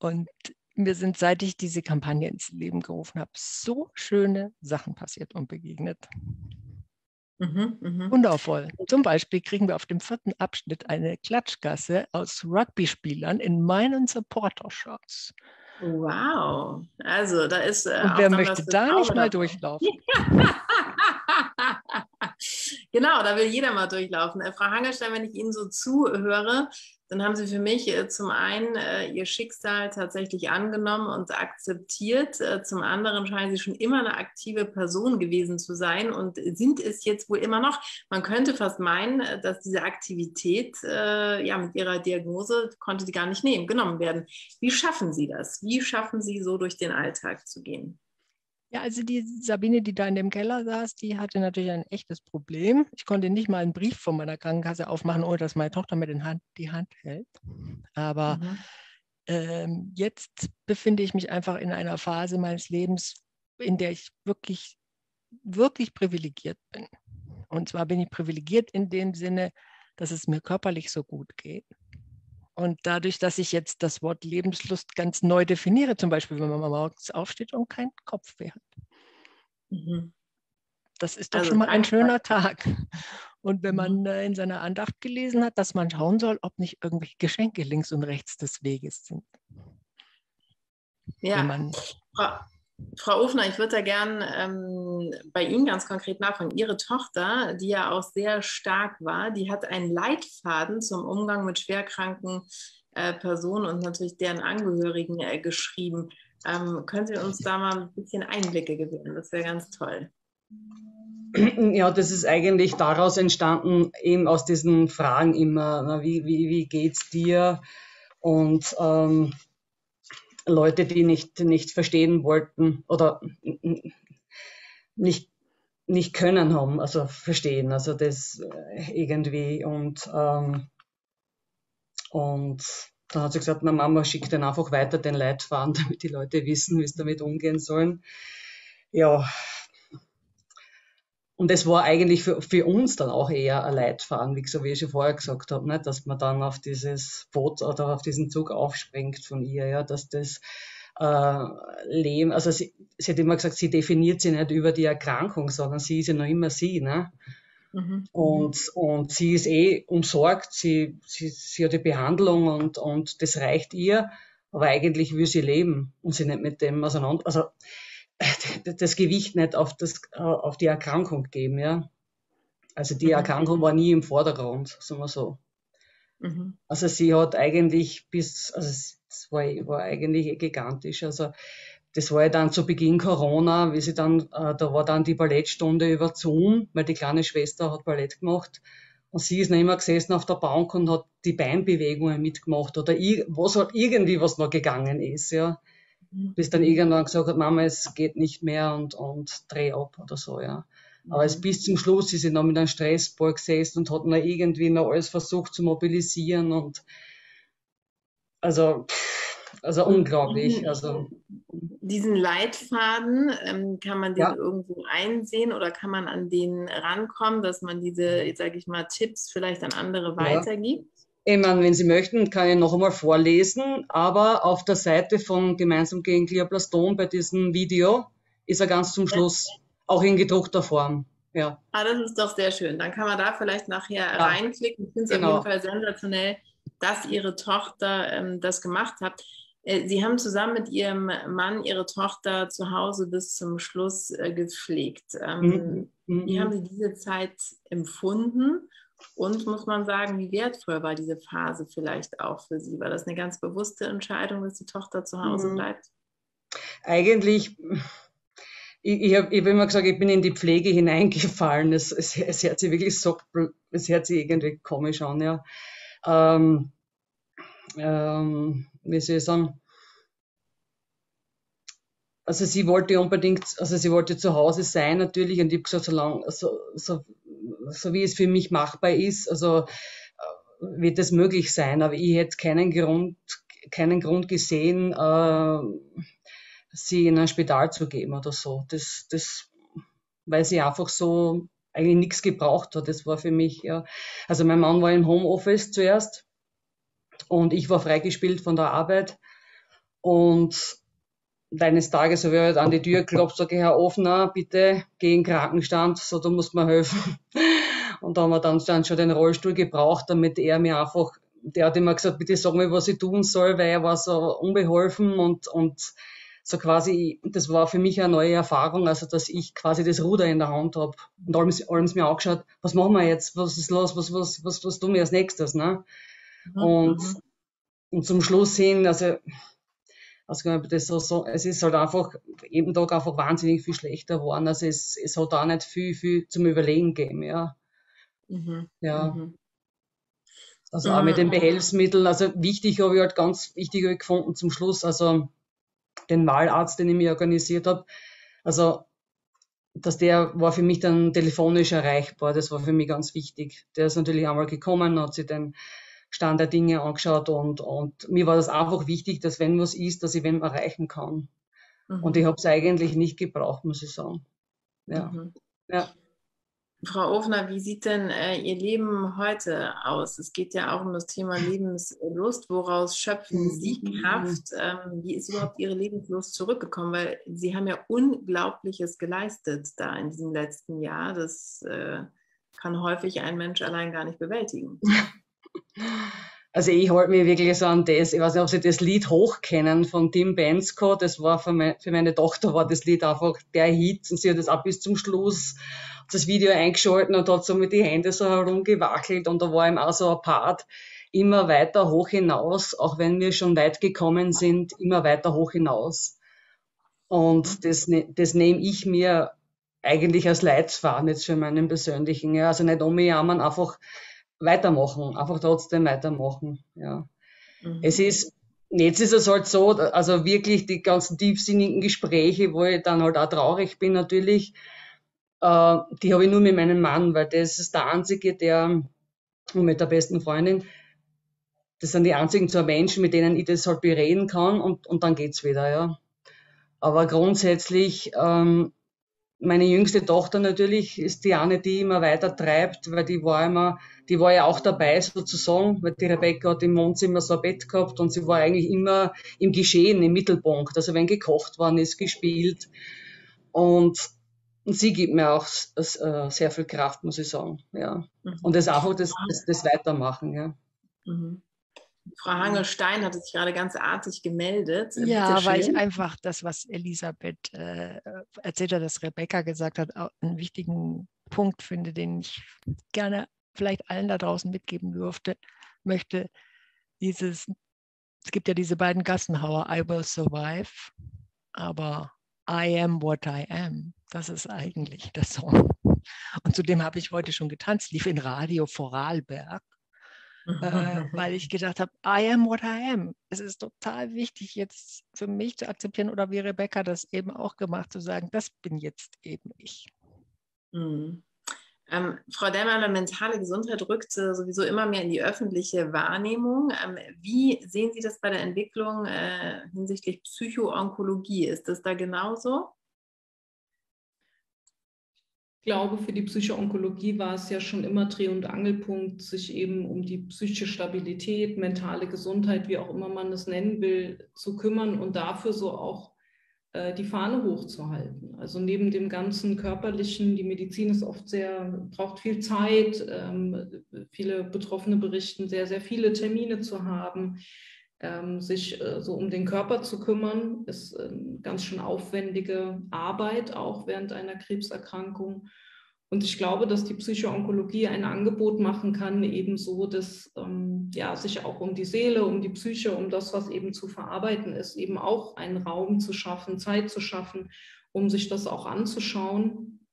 Und mir sind, seit ich diese Kampagne ins Leben gerufen habe, so schöne Sachen passiert und begegnet. Mhm, mh. Wundervoll. Zum Beispiel kriegen wir auf dem vierten Abschnitt eine Klatschgasse aus Rugby-Spielern in meinen Supporter-Shirts. Wow. Also da ist. Äh, und wer möchte da nicht mal durchlaufen? genau, da will jeder mal durchlaufen. Äh, Frau Hangerstein, wenn ich Ihnen so zuhöre, dann haben Sie für mich äh, zum einen äh, Ihr Schicksal tatsächlich angenommen und akzeptiert. Zum anderen scheinen Sie schon immer eine aktive Person gewesen zu sein und sind es jetzt wohl immer noch. Man könnte fast meinen, dass diese Aktivität ja mit Ihrer Diagnose konnte die gar nicht nehmen, genommen werden. Wie schaffen Sie das? Wie schaffen Sie so durch den Alltag zu gehen? Ja, also die Sabine, die da in dem Keller saß, die hatte natürlich ein echtes Problem. Ich konnte nicht mal einen Brief von meiner Krankenkasse aufmachen, ohne dass meine Tochter mir den Hand, die Hand hält. Aber mhm. ähm, jetzt befinde ich mich einfach in einer Phase meines Lebens, in der ich wirklich, wirklich privilegiert bin. Und zwar bin ich privilegiert in dem Sinne, dass es mir körperlich so gut geht. Und dadurch, dass ich jetzt das Wort Lebenslust ganz neu definiere, zum Beispiel, wenn man morgens aufsteht und keinen Kopfweh hat. Mhm. Das ist doch also schon mal ein schöner Tag. Und wenn man mhm. äh, in seiner Andacht gelesen hat, dass man schauen soll, ob nicht irgendwelche Geschenke links und rechts des Weges sind. Ja. Man, Frau Ofner, ich würde da gern ähm, bei Ihnen ganz konkret nachfragen. Ihre Tochter, die ja auch sehr stark war, die hat einen Leitfaden zum Umgang mit schwerkranken äh, Personen und natürlich deren Angehörigen äh, geschrieben. Ähm, können Sie uns da mal ein bisschen Einblicke gewähren? Das wäre ganz toll. Ja, das ist eigentlich daraus entstanden, eben aus diesen Fragen immer, wie, wie, wie geht's dir? Und ähm, Leute, die nicht, nicht verstehen wollten oder nicht, nicht können haben, also verstehen, also das äh, irgendwie und ähm, und dann hat sie gesagt, na Mama, schick den einfach weiter den Leitfaden, damit die Leute wissen, wie sie damit umgehen sollen. Ja. Und es war eigentlich für, für uns dann auch eher ein Leitfaden, wie, so wie ich schon vorher gesagt habe, ne, dass man dann auf dieses Boot oder auf diesen Zug aufspringt von ihr, ja, dass das äh, Leben, also sie, sie hat immer gesagt, sie definiert sich nicht über die Erkrankung, sondern sie ist ja noch immer sie, ne? Mhm. Und, und sie ist eh umsorgt, sie, sie, sie hat die Behandlung und, und das reicht ihr, aber eigentlich will sie leben und sie nicht mit dem auseinander, also das Gewicht nicht auf, das, auf die Erkrankung geben, ja. Also die mhm. Erkrankung war nie im Vordergrund, sagen wir so. Mhm. Also sie hat eigentlich bis, also es war, war eigentlich gigantisch. Also das war ja dann zu Beginn Corona, wie sie dann, äh, da war dann die Ballettstunde über Zoom, weil die kleine Schwester hat Ballett gemacht. Und sie ist noch immer gesessen auf der Bank und hat die Beinbewegungen mitgemacht oder was halt irgendwie was noch gegangen ist, ja. Mhm. Bis dann irgendwann gesagt hat, Mama, es geht nicht mehr und, und dreh ab oder so, ja. Aber es, mhm. bis zum Schluss ist sie noch mit einem Stressball gesessen und hat noch irgendwie noch alles versucht zu mobilisieren und also also unglaublich. Also diesen Leitfaden, ähm, kann man den ja. irgendwo einsehen oder kann man an den rankommen, dass man diese, sage ich mal, Tipps vielleicht an andere weitergibt? Ich meine, wenn Sie möchten, kann ich noch einmal vorlesen, aber auf der Seite von Gemeinsam gegen Glioblastom bei diesem Video ist er ganz zum Schluss auch in gedruckter Form. Ja. Ah, das ist doch sehr schön. Dann kann man da vielleicht nachher ja. reinklicken. Ich finde es genau. auf jeden Fall sensationell, dass Ihre Tochter ähm, das gemacht hat. Äh, Sie haben zusammen mit Ihrem Mann Ihre Tochter zu Hause bis zum Schluss äh, gepflegt. Ähm, mhm. Wie haben Sie diese Zeit empfunden? Und muss man sagen, wie wertvoll war diese Phase vielleicht auch für Sie? War das eine ganz bewusste Entscheidung, dass die Tochter zu Hause mhm. bleibt? Eigentlich, ich, ich habe hab immer gesagt, ich bin in die Pflege hineingefallen. Es, es, es hört sich wirklich so, es hört sich irgendwie komisch an, ja. Ähm, ähm, wie soll ich sagen, also sie wollte unbedingt, also sie wollte zu Hause sein natürlich und ich habe gesagt, so lang, so, so, so wie es für mich machbar ist, also äh, wird es möglich sein, aber ich hätte keinen Grund, keinen Grund gesehen, äh, sie in ein Spital zu geben oder so. Das, das, weil sie einfach so eigentlich nichts gebraucht hat. Das war für mich, ja. Also mein Mann war im Homeoffice zuerst und ich war freigespielt von der Arbeit. Und eines Tages habe ich halt an die Tür geklopft, sage Herr Ofner, bitte geh in den Krankenstand, so da muss man helfen. Und da haben wir dann, schon den Rollstuhl gebraucht, damit er mir einfach, der hat immer gesagt, bitte sag mir, was ich tun soll, weil er war so unbeholfen und, und so quasi, das war für mich eine neue Erfahrung, also dass ich quasi das Ruder in der Hand habe und alles, alles mir angeschaut, was machen wir jetzt, was ist los, was, was, was, was tun wir als nächstes, ne? Mhm. Und, mhm. und zum Schluss hin, also, also das so, so, es ist halt einfach jeden Tag einfach wahnsinnig viel schlechter geworden. Also es, es hat auch nicht viel, viel zum Überlegen gegeben, ja. Mhm. Ja. Mhm. Also auch mit den mhm. Behelfsmitteln. Also wichtig habe ich halt ganz wichtig gefunden zum Schluss, also den Wahlarzt, den ich mir organisiert habe. Also dass der war für mich dann telefonisch erreichbar. Das war für mich ganz wichtig. Der ist natürlich einmal gekommen, hat sich den Stand der Dinge angeschaut und, und mir war das einfach wichtig, dass wenn was ist, dass ich wem erreichen kann. Mhm. Und ich habe es eigentlich nicht gebraucht, muss ich sagen. Ja. Mhm. ja. Frau Ofner, wie sieht denn äh, Ihr Leben heute aus? Es geht ja auch um das Thema Lebenslust. Woraus schöpfen Sie mhm. Kraft? Ähm, wie ist überhaupt Ihre Lebenslust zurückgekommen? Weil Sie haben ja Unglaubliches geleistet da in diesem letzten Jahr. Das äh, kann häufig ein Mensch allein gar nicht bewältigen. also ich halte mich wirklich so an das, ich weiß nicht, ob Sie das Lied hochkennen von Tim Bensko, das war für, mein, für meine Tochter war das Lied einfach der Hit und sie hat das auch bis zum Schluss das Video eingeschalten und hat so mit die Hände so herumgewackelt und da war ihm auch so ein Part, immer weiter hoch hinaus, auch wenn wir schon weit gekommen sind, immer weiter hoch hinaus. Und das, ne, das nehme ich mir eigentlich als Leitfaden jetzt für meinen persönlichen, ja. Also nicht um mich jammern, einfach weitermachen, einfach trotzdem weitermachen, ja. Mhm. Es ist, jetzt ist es halt so, also wirklich die ganzen tiefsinnigen Gespräche, wo ich dann halt auch traurig bin natürlich, äh, die habe ich nur mit meinem Mann, weil das ist der einzige, der, und mit der besten Freundin, das sind die einzigen zwei Menschen, mit denen ich das halt bereden kann und, und dann geht's wieder, ja. Aber grundsätzlich, ähm, meine jüngste Tochter natürlich ist die eine, die immer weiter treibt, weil die war immer, die war ja auch dabei sozusagen, weil die Rebecca hat im Wohnzimmer so ein Bett gehabt und sie war eigentlich immer im Geschehen, im Mittelpunkt. Also wenn gekocht worden ist, gespielt. Und, und sie gibt mir auch äh, sehr viel Kraft, muss ich sagen. Ja. Mhm. Und das einfach das, das, das Weitermachen, ja. Mhm. Frau Hangelstein hatte sich gerade ganz artig gemeldet. Ja, weil ich einfach das, was Elisabeth äh, erzählt hat, dass Rebecca gesagt hat, einen wichtigen Punkt finde, den ich gerne vielleicht allen da draußen mitgeben dürfte, möchte. Dieses, es gibt ja diese beiden Gassenhauer, I will survive, aber I am what I am. Das ist eigentlich der Song. Und zudem habe ich heute schon getanzt, lief in Radio Vorarlberg äh, weil ich gedacht habe, I am what I am. Es ist total wichtig, jetzt für mich zu akzeptieren oder wie Rebecca das eben auch gemacht, zu sagen, das bin jetzt eben ich. Mhm. Ähm, Frau Dämmerle, mentale Gesundheit rückt äh, sowieso immer mehr in die öffentliche Wahrnehmung. Ähm, wie sehen Sie das bei der Entwicklung äh, hinsichtlich Psychoonkologie? Ist das da genauso? Ich glaube, für die Psychoonkologie war es ja schon immer Dreh- und Angelpunkt, sich eben um die psychische Stabilität, mentale Gesundheit, wie auch immer man es nennen will, zu kümmern und dafür so auch äh, die Fahne hochzuhalten. Also neben dem ganzen körperlichen, die Medizin ist oft sehr, braucht viel Zeit. Ähm, viele Betroffene berichten, sehr, sehr viele Termine zu haben. Ähm, sich äh, so um den Körper zu kümmern, ist äh, ganz schön aufwendige Arbeit, auch während einer Krebserkrankung. Und ich glaube, dass die Psychoonkologie ein Angebot machen kann, ebenso, dass ähm, ja, sich auch um die Seele, um die Psyche, um das, was eben zu verarbeiten ist, eben auch einen Raum zu schaffen, Zeit zu schaffen, um sich das auch anzuschauen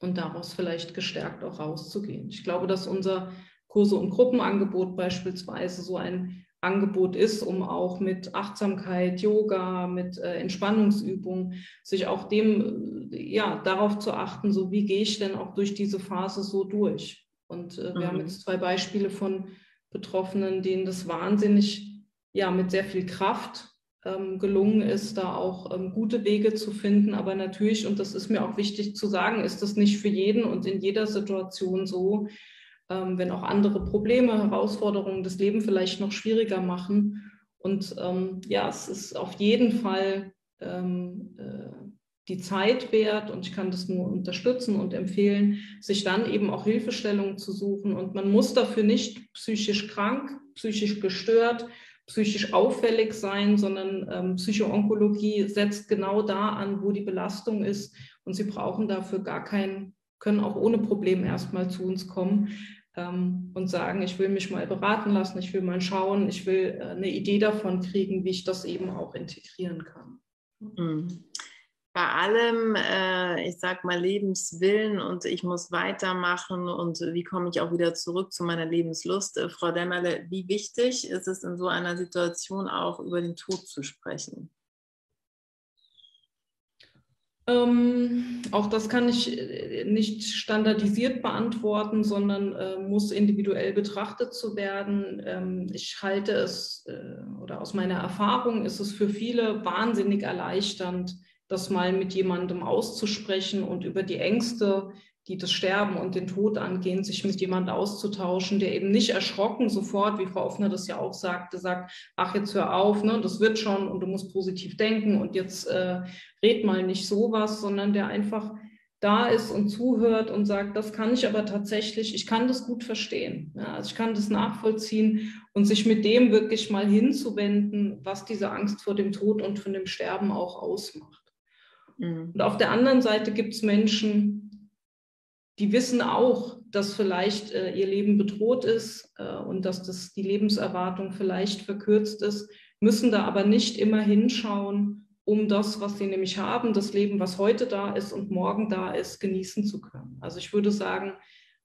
und daraus vielleicht gestärkt auch rauszugehen. Ich glaube, dass unser Kurse- und Gruppenangebot beispielsweise so ein Angebot ist, um auch mit Achtsamkeit, Yoga, mit äh, Entspannungsübungen sich auch dem, äh, ja, darauf zu achten, so wie gehe ich denn auch durch diese Phase so durch. Und äh, wir mhm. haben jetzt zwei Beispiele von Betroffenen, denen das wahnsinnig, ja, mit sehr viel Kraft ähm, gelungen ist, da auch ähm, gute Wege zu finden. Aber natürlich, und das ist mir auch wichtig zu sagen, ist das nicht für jeden und in jeder Situation so, ähm, wenn auch andere Probleme, Herausforderungen das Leben vielleicht noch schwieriger machen. Und ähm, ja, es ist auf jeden Fall ähm, äh, die Zeit wert und ich kann das nur unterstützen und empfehlen, sich dann eben auch Hilfestellungen zu suchen. Und man muss dafür nicht psychisch krank, psychisch gestört, psychisch auffällig sein, sondern ähm, Psychoonkologie setzt genau da an, wo die Belastung ist. Und Sie brauchen dafür gar kein, können auch ohne Probleme erstmal zu uns kommen ähm, und sagen, ich will mich mal beraten lassen, ich will mal schauen, ich will äh, eine Idee davon kriegen, wie ich das eben auch integrieren kann. Mhm. Bei allem, äh, ich sag mal, Lebenswillen und ich muss weitermachen und wie komme ich auch wieder zurück zu meiner Lebenslust. Äh, Frau Dämmerle, wie wichtig ist es in so einer Situation auch über den Tod zu sprechen? Ähm, auch das kann ich äh, nicht standardisiert beantworten, sondern äh, muss individuell betrachtet zu werden. Ähm, ich halte es, äh, oder aus meiner Erfahrung ist es für viele wahnsinnig erleichternd, das mal mit jemandem auszusprechen und über die Ängste, die das Sterben und den Tod angehen, sich mit jemand auszutauschen, der eben nicht erschrocken sofort, wie Frau Offner das ja auch sagte, sagt, ach, jetzt hör auf, ne, das wird schon und du musst positiv denken und jetzt äh, red mal nicht sowas, sondern der einfach da ist und zuhört und sagt, das kann ich aber tatsächlich, ich kann das gut verstehen. Ja, also ich kann das nachvollziehen und sich mit dem wirklich mal hinzuwenden, was diese Angst vor dem Tod und von dem Sterben auch ausmacht. Mhm. Und auf der anderen Seite gibt es Menschen, die wissen auch, dass vielleicht äh, ihr Leben bedroht ist äh, und dass das die Lebenserwartung vielleicht verkürzt ist, müssen da aber nicht immer hinschauen um das, was sie nämlich haben, das Leben, was heute da ist und morgen da ist, genießen zu können. Also ich würde sagen,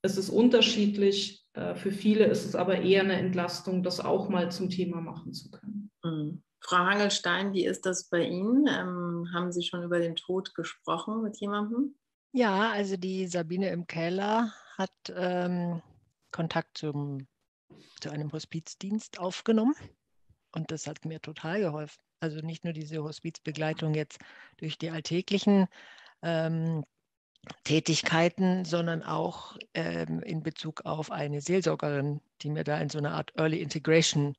es ist unterschiedlich. Äh, für viele ist es aber eher eine Entlastung, das auch mal zum Thema machen zu können. Mhm. Frau Hangelstein, wie ist das bei Ihnen? Ähm, haben Sie schon über den Tod gesprochen mit jemandem? Ja, also die Sabine im Keller hat ähm, Kontakt zum, zu einem Hospizdienst aufgenommen und das hat mir total geholfen. Also nicht nur diese Hospizbegleitung jetzt durch die alltäglichen ähm, Tätigkeiten, sondern auch ähm, in Bezug auf eine Seelsorgerin, die mir da in so einer Art Early Integration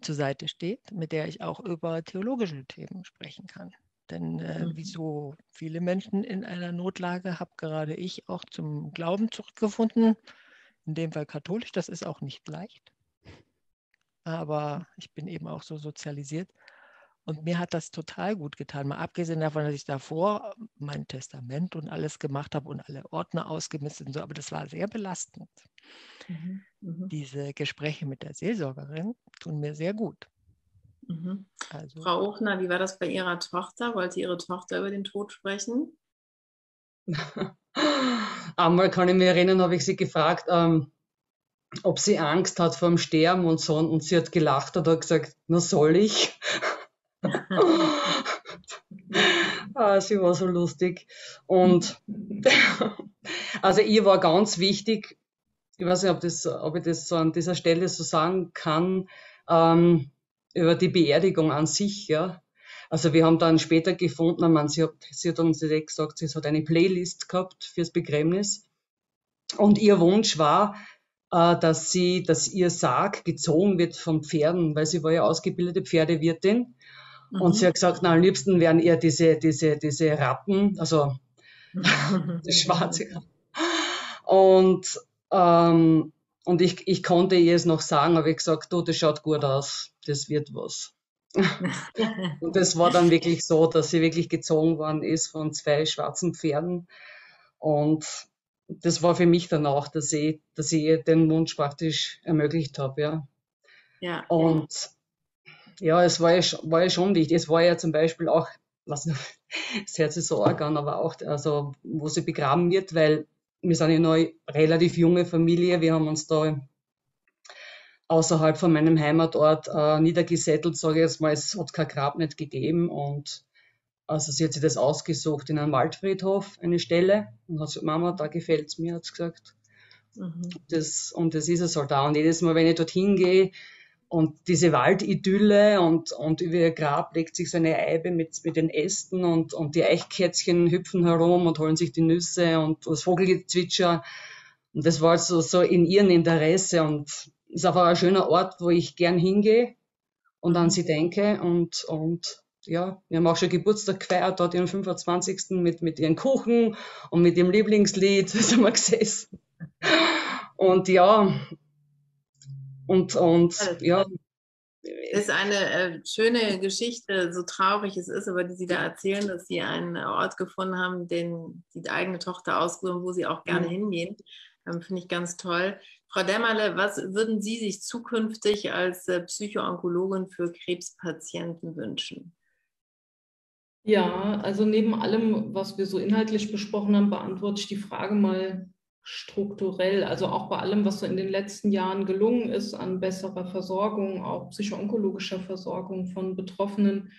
zur Seite steht, mit der ich auch über theologische Themen sprechen kann. Denn äh, mhm. wieso viele Menschen in einer Notlage habe gerade ich auch zum Glauben zurückgefunden, in dem Fall katholisch, das ist auch nicht leicht. Aber ich bin eben auch so sozialisiert, und mir hat das total gut getan. Mal abgesehen davon, dass ich davor mein Testament und alles gemacht habe und alle Ordner ausgemistet und so, aber das war sehr belastend. Mhm. Mhm. Diese Gespräche mit der Seelsorgerin tun mir sehr gut. Mhm. Also, Frau Ochner, wie war das bei Ihrer Tochter? Wollte Ihre Tochter über den Tod sprechen? Einmal kann ich mich erinnern, habe ich sie gefragt, ähm, ob sie Angst hat vor dem Sterben und so. Und sie hat gelacht und hat gesagt, na soll ich? ah, sie war so lustig. Und also ihr war ganz wichtig, ich weiß nicht, ob, das, ob ich das so an dieser Stelle so sagen kann, ähm, über die Beerdigung an sich, ja. Also wir haben dann später gefunden, man, sie, hat, sie hat uns gesagt, sie hat eine Playlist gehabt fürs Begräbnis. Und ihr Wunsch war, äh, dass sie, dass ihr Sarg gezogen wird von Pferden, weil sie war ja ausgebildete Pferdewirtin. Mhm. Und sie hat gesagt, na, am liebsten wären ihr diese, diese, diese Ratten, also schwarze Ratten. Und, ähm, und ich, ich konnte ihr es noch sagen, aber ich gesagt, du, das schaut gut aus, das wird was. und das war dann wirklich so, dass sie wirklich gezogen worden ist von zwei schwarzen Pferden. Und das war für mich dann auch, dass ich, dass ich ihr den Wunsch praktisch ermöglicht habe, ja. ja. Und ja, es war ja, war ja schon wichtig. Es war ja zum Beispiel auch, was das hört sich so arg an, aber auch, also, wo sie begraben wird, weil wir sind ja noch eine relativ junge Familie. Wir haben uns da außerhalb von meinem Heimatort äh, niedergesettelt, sage ich jetzt mal, es hat kein Grab nicht gegeben und also sie hat sich das ausgesucht in einem Waldfriedhof, eine Stelle und hat gesagt, Mama, da gefällt es mir, hat sie gesagt. Mhm. Das, und das ist es halt da. Und jedes Mal, wenn ich dorthin gehe, und diese Waldidylle und, und über ihr Grab legt sich so eine Eibe mit, mit den Ästen und, und die Eichkätzchen hüpfen herum und holen sich die Nüsse und das Vogelgezwitscher. Und das war also so in ihrem Interesse und ist einfach ein schöner Ort, wo ich gern hingehe und an sie denke und, und ja, wir haben auch schon Geburtstag gefeiert, dort ihren 25. mit, mit ihren Kuchen und mit ihrem Lieblingslied, das haben wir gesessen. Und ja, und, und ja. Das ist eine äh, schöne Geschichte, so traurig es ist, aber die Sie da erzählen, dass Sie einen Ort gefunden haben, den die eigene Tochter ausgesucht wo Sie auch gerne mhm. hingehen. Ähm, Finde ich ganz toll. Frau Dämmerle, was würden Sie sich zukünftig als äh, Psychoonkologin für Krebspatienten wünschen? Ja, also neben allem, was wir so inhaltlich besprochen haben, beantworte ich die Frage mal strukturell, also auch bei allem, was so in den letzten Jahren gelungen ist an besserer Versorgung, auch psychoonkologischer Versorgung von Betroffenen,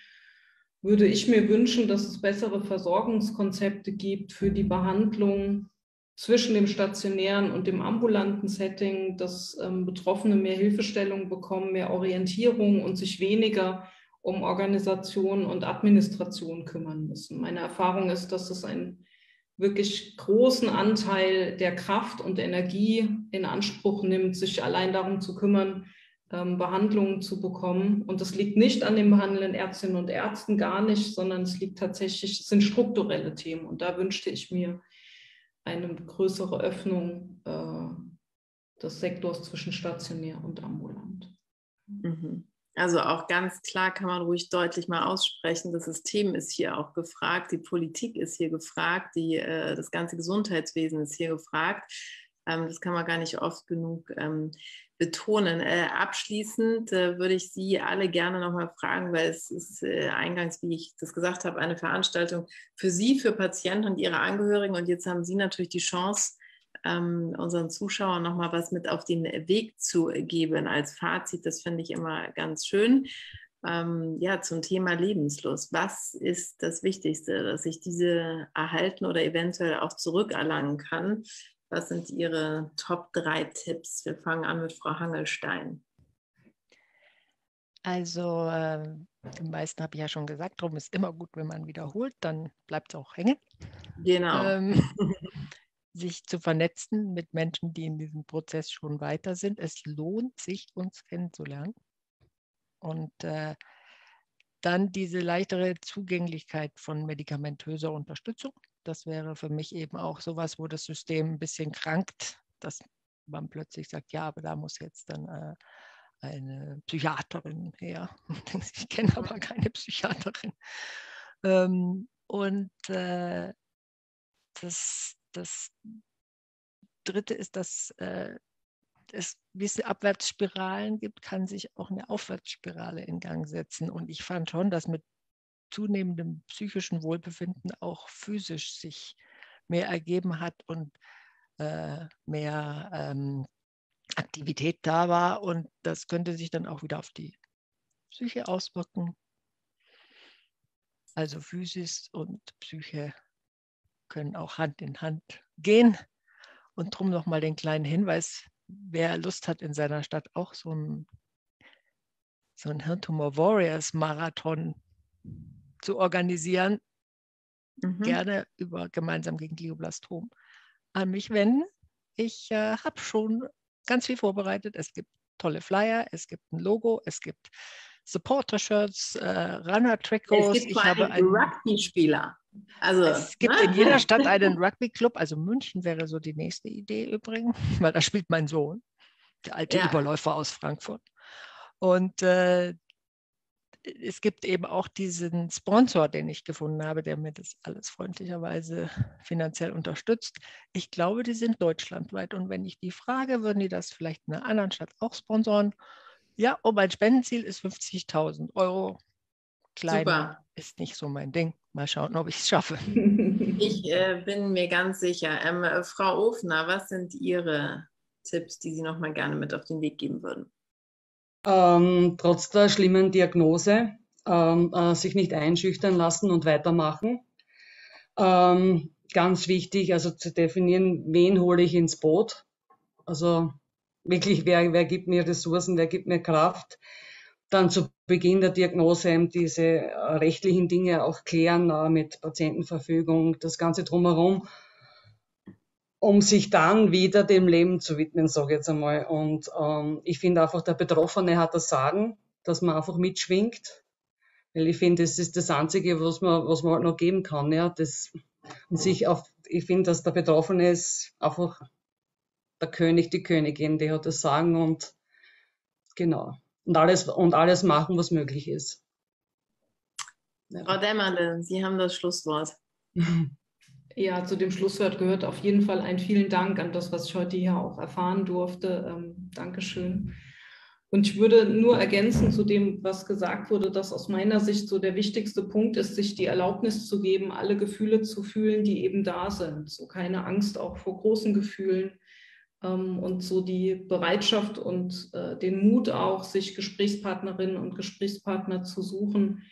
würde ich mir wünschen, dass es bessere Versorgungskonzepte gibt für die Behandlung zwischen dem stationären und dem ambulanten Setting, dass ähm, Betroffene mehr Hilfestellung bekommen, mehr Orientierung und sich weniger um Organisation und Administration kümmern müssen. Meine Erfahrung ist, dass es ein wirklich großen Anteil der Kraft und Energie in Anspruch nimmt, sich allein darum zu kümmern, ähm, Behandlungen zu bekommen. Und das liegt nicht an den behandelnden Ärztinnen und Ärzten, gar nicht, sondern es liegt tatsächlich, es sind strukturelle Themen. Und da wünschte ich mir eine größere Öffnung äh, des Sektors zwischen stationär und ambulant. Mhm. Also auch ganz klar kann man ruhig deutlich mal aussprechen, das System ist hier auch gefragt, die Politik ist hier gefragt, die, äh, das ganze Gesundheitswesen ist hier gefragt. Ähm, das kann man gar nicht oft genug ähm, betonen. Äh, abschließend äh, würde ich Sie alle gerne nochmal fragen, weil es ist äh, eingangs, wie ich das gesagt habe, eine Veranstaltung für Sie, für Patienten und ihre Angehörigen. Und jetzt haben Sie natürlich die Chance, ähm, unseren Zuschauern nochmal was mit auf den Weg zu geben als Fazit. Das finde ich immer ganz schön. Ähm, ja, zum Thema Lebenslust. Was ist das Wichtigste, dass ich diese erhalten oder eventuell auch zurückerlangen kann? Was sind Ihre Top 3 Tipps? Wir fangen an mit Frau Hangelstein. Also, äh, die meisten habe ich ja schon gesagt, darum ist immer gut, wenn man wiederholt, dann bleibt es auch hängen. Genau. Ähm, sich zu vernetzen mit Menschen, die in diesem Prozess schon weiter sind. Es lohnt sich, uns kennenzulernen. Und äh, dann diese leichtere Zugänglichkeit von medikamentöser Unterstützung. Das wäre für mich eben auch sowas, wo das System ein bisschen krankt, dass man plötzlich sagt, ja, aber da muss jetzt dann äh, eine Psychiaterin her. Ich kenne aber keine Psychiaterin. Ähm, und äh, das, das Dritte ist, dass äh, es gewisse Abwärtsspiralen gibt, kann sich auch eine Aufwärtsspirale in Gang setzen. Und ich fand schon, dass mit zunehmendem psychischen Wohlbefinden auch physisch sich mehr ergeben hat und äh, mehr ähm, Aktivität da war. Und das könnte sich dann auch wieder auf die Psyche auswirken. Also Physis und Psyche können auch Hand in Hand gehen. Und drum nochmal den kleinen Hinweis, wer Lust hat, in seiner Stadt auch so ein, so ein Hirntumor Warriors Marathon zu organisieren, mhm. gerne über gemeinsam gegen Glioblastom an mich wenden. Ich äh, habe schon ganz viel vorbereitet. Es gibt tolle Flyer, es gibt ein Logo, es gibt Supporter-Shirts, äh, Runner-Trikots. Es gibt ich habe einen Rugby-Spieler. Also, es gibt ne? in jeder Stadt einen Rugby-Club. Also München wäre so die nächste Idee übrigens, weil da spielt mein Sohn, der alte ja. Überläufer aus Frankfurt. Und äh, es gibt eben auch diesen Sponsor, den ich gefunden habe, der mir das alles freundlicherweise finanziell unterstützt. Ich glaube, die sind deutschlandweit. Und wenn ich die frage, würden die das vielleicht in einer anderen Stadt auch sponsoren? Ja, und mein Spendenziel ist 50.000 Euro. Kleiner Super. ist nicht so mein Ding. Mal schauen, ob ich es schaffe. Ich äh, bin mir ganz sicher. Ähm, äh, Frau Ofner, was sind Ihre Tipps, die Sie noch mal gerne mit auf den Weg geben würden? Ähm, trotz der schlimmen Diagnose ähm, äh, sich nicht einschüchtern lassen und weitermachen. Ähm, ganz wichtig, also zu definieren, wen hole ich ins Boot. Also wirklich, wer, wer gibt mir Ressourcen, wer gibt mir Kraft. Dann zu Beginn der Diagnose eben diese äh, rechtlichen Dinge auch klären äh, mit Patientenverfügung, das Ganze drumherum, um sich dann wieder dem Leben zu widmen, sage ich jetzt einmal. Und ähm, ich finde einfach, der Betroffene hat das Sagen, dass man einfach mitschwingt. Weil ich finde, das ist das Einzige, was man, was man halt noch geben kann. Ja, das, und sich auf, ich finde, dass der Betroffene ist einfach der König, die Königin, die hat das Sagen und genau. Und alles, und alles machen, was möglich ist. Ja. Frau Dämmerle, Sie haben das Schlusswort. Ja, zu dem Schlusswort gehört auf jeden Fall ein vielen Dank an das, was ich heute hier auch erfahren durfte. Ähm, Dankeschön. Und ich würde nur ergänzen zu dem, was gesagt wurde, dass aus meiner Sicht so der wichtigste Punkt ist, sich die Erlaubnis zu geben, alle Gefühle zu fühlen, die eben da sind. So keine Angst auch vor großen Gefühlen, und so die Bereitschaft und äh, den Mut auch, sich Gesprächspartnerinnen und Gesprächspartner zu suchen,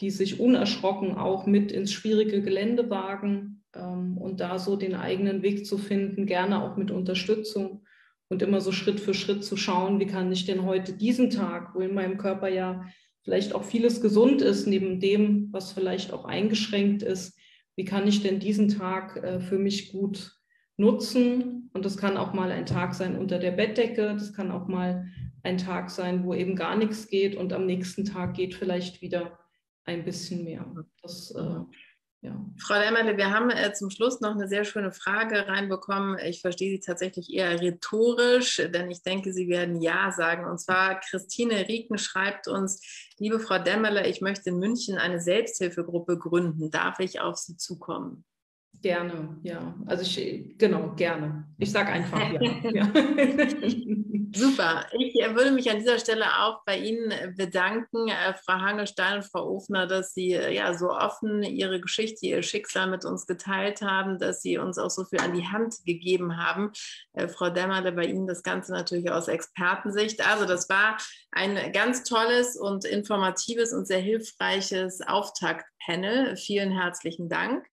die sich unerschrocken auch mit ins schwierige Gelände wagen ähm, und da so den eigenen Weg zu finden, gerne auch mit Unterstützung und immer so Schritt für Schritt zu schauen, wie kann ich denn heute diesen Tag, wo in meinem Körper ja vielleicht auch vieles gesund ist, neben dem, was vielleicht auch eingeschränkt ist, wie kann ich denn diesen Tag äh, für mich gut nutzen. Und das kann auch mal ein Tag sein unter der Bettdecke, das kann auch mal ein Tag sein, wo eben gar nichts geht und am nächsten Tag geht vielleicht wieder ein bisschen mehr. Das äh, ja. Frau Lemmerle, wir haben äh, zum Schluss noch eine sehr schöne Frage reinbekommen. Ich verstehe sie tatsächlich eher rhetorisch, denn ich denke, Sie werden Ja sagen. Und zwar Christine Rieken schreibt uns, liebe Frau Dämmerle, ich möchte in München eine Selbsthilfegruppe gründen. Darf ich auf Sie zukommen? Gerne, ja. Also ich, genau, gerne. Ich sage einfach ja. ja. Super. Ich äh, würde mich an dieser Stelle auch bei Ihnen äh, bedanken, äh, Frau Hangelstein und Frau Ofner, dass Sie ja so offen Ihre Geschichte, Ihr Schicksal mit uns geteilt haben, dass Sie uns auch so viel an die Hand gegeben haben. Frau Dämmerle, bei Ihnen das Ganze natürlich aus Expertensicht. Also das war ein ganz tolles und informatives und sehr hilfreiches Auftakt-Panel. Vielen herzlichen Dank.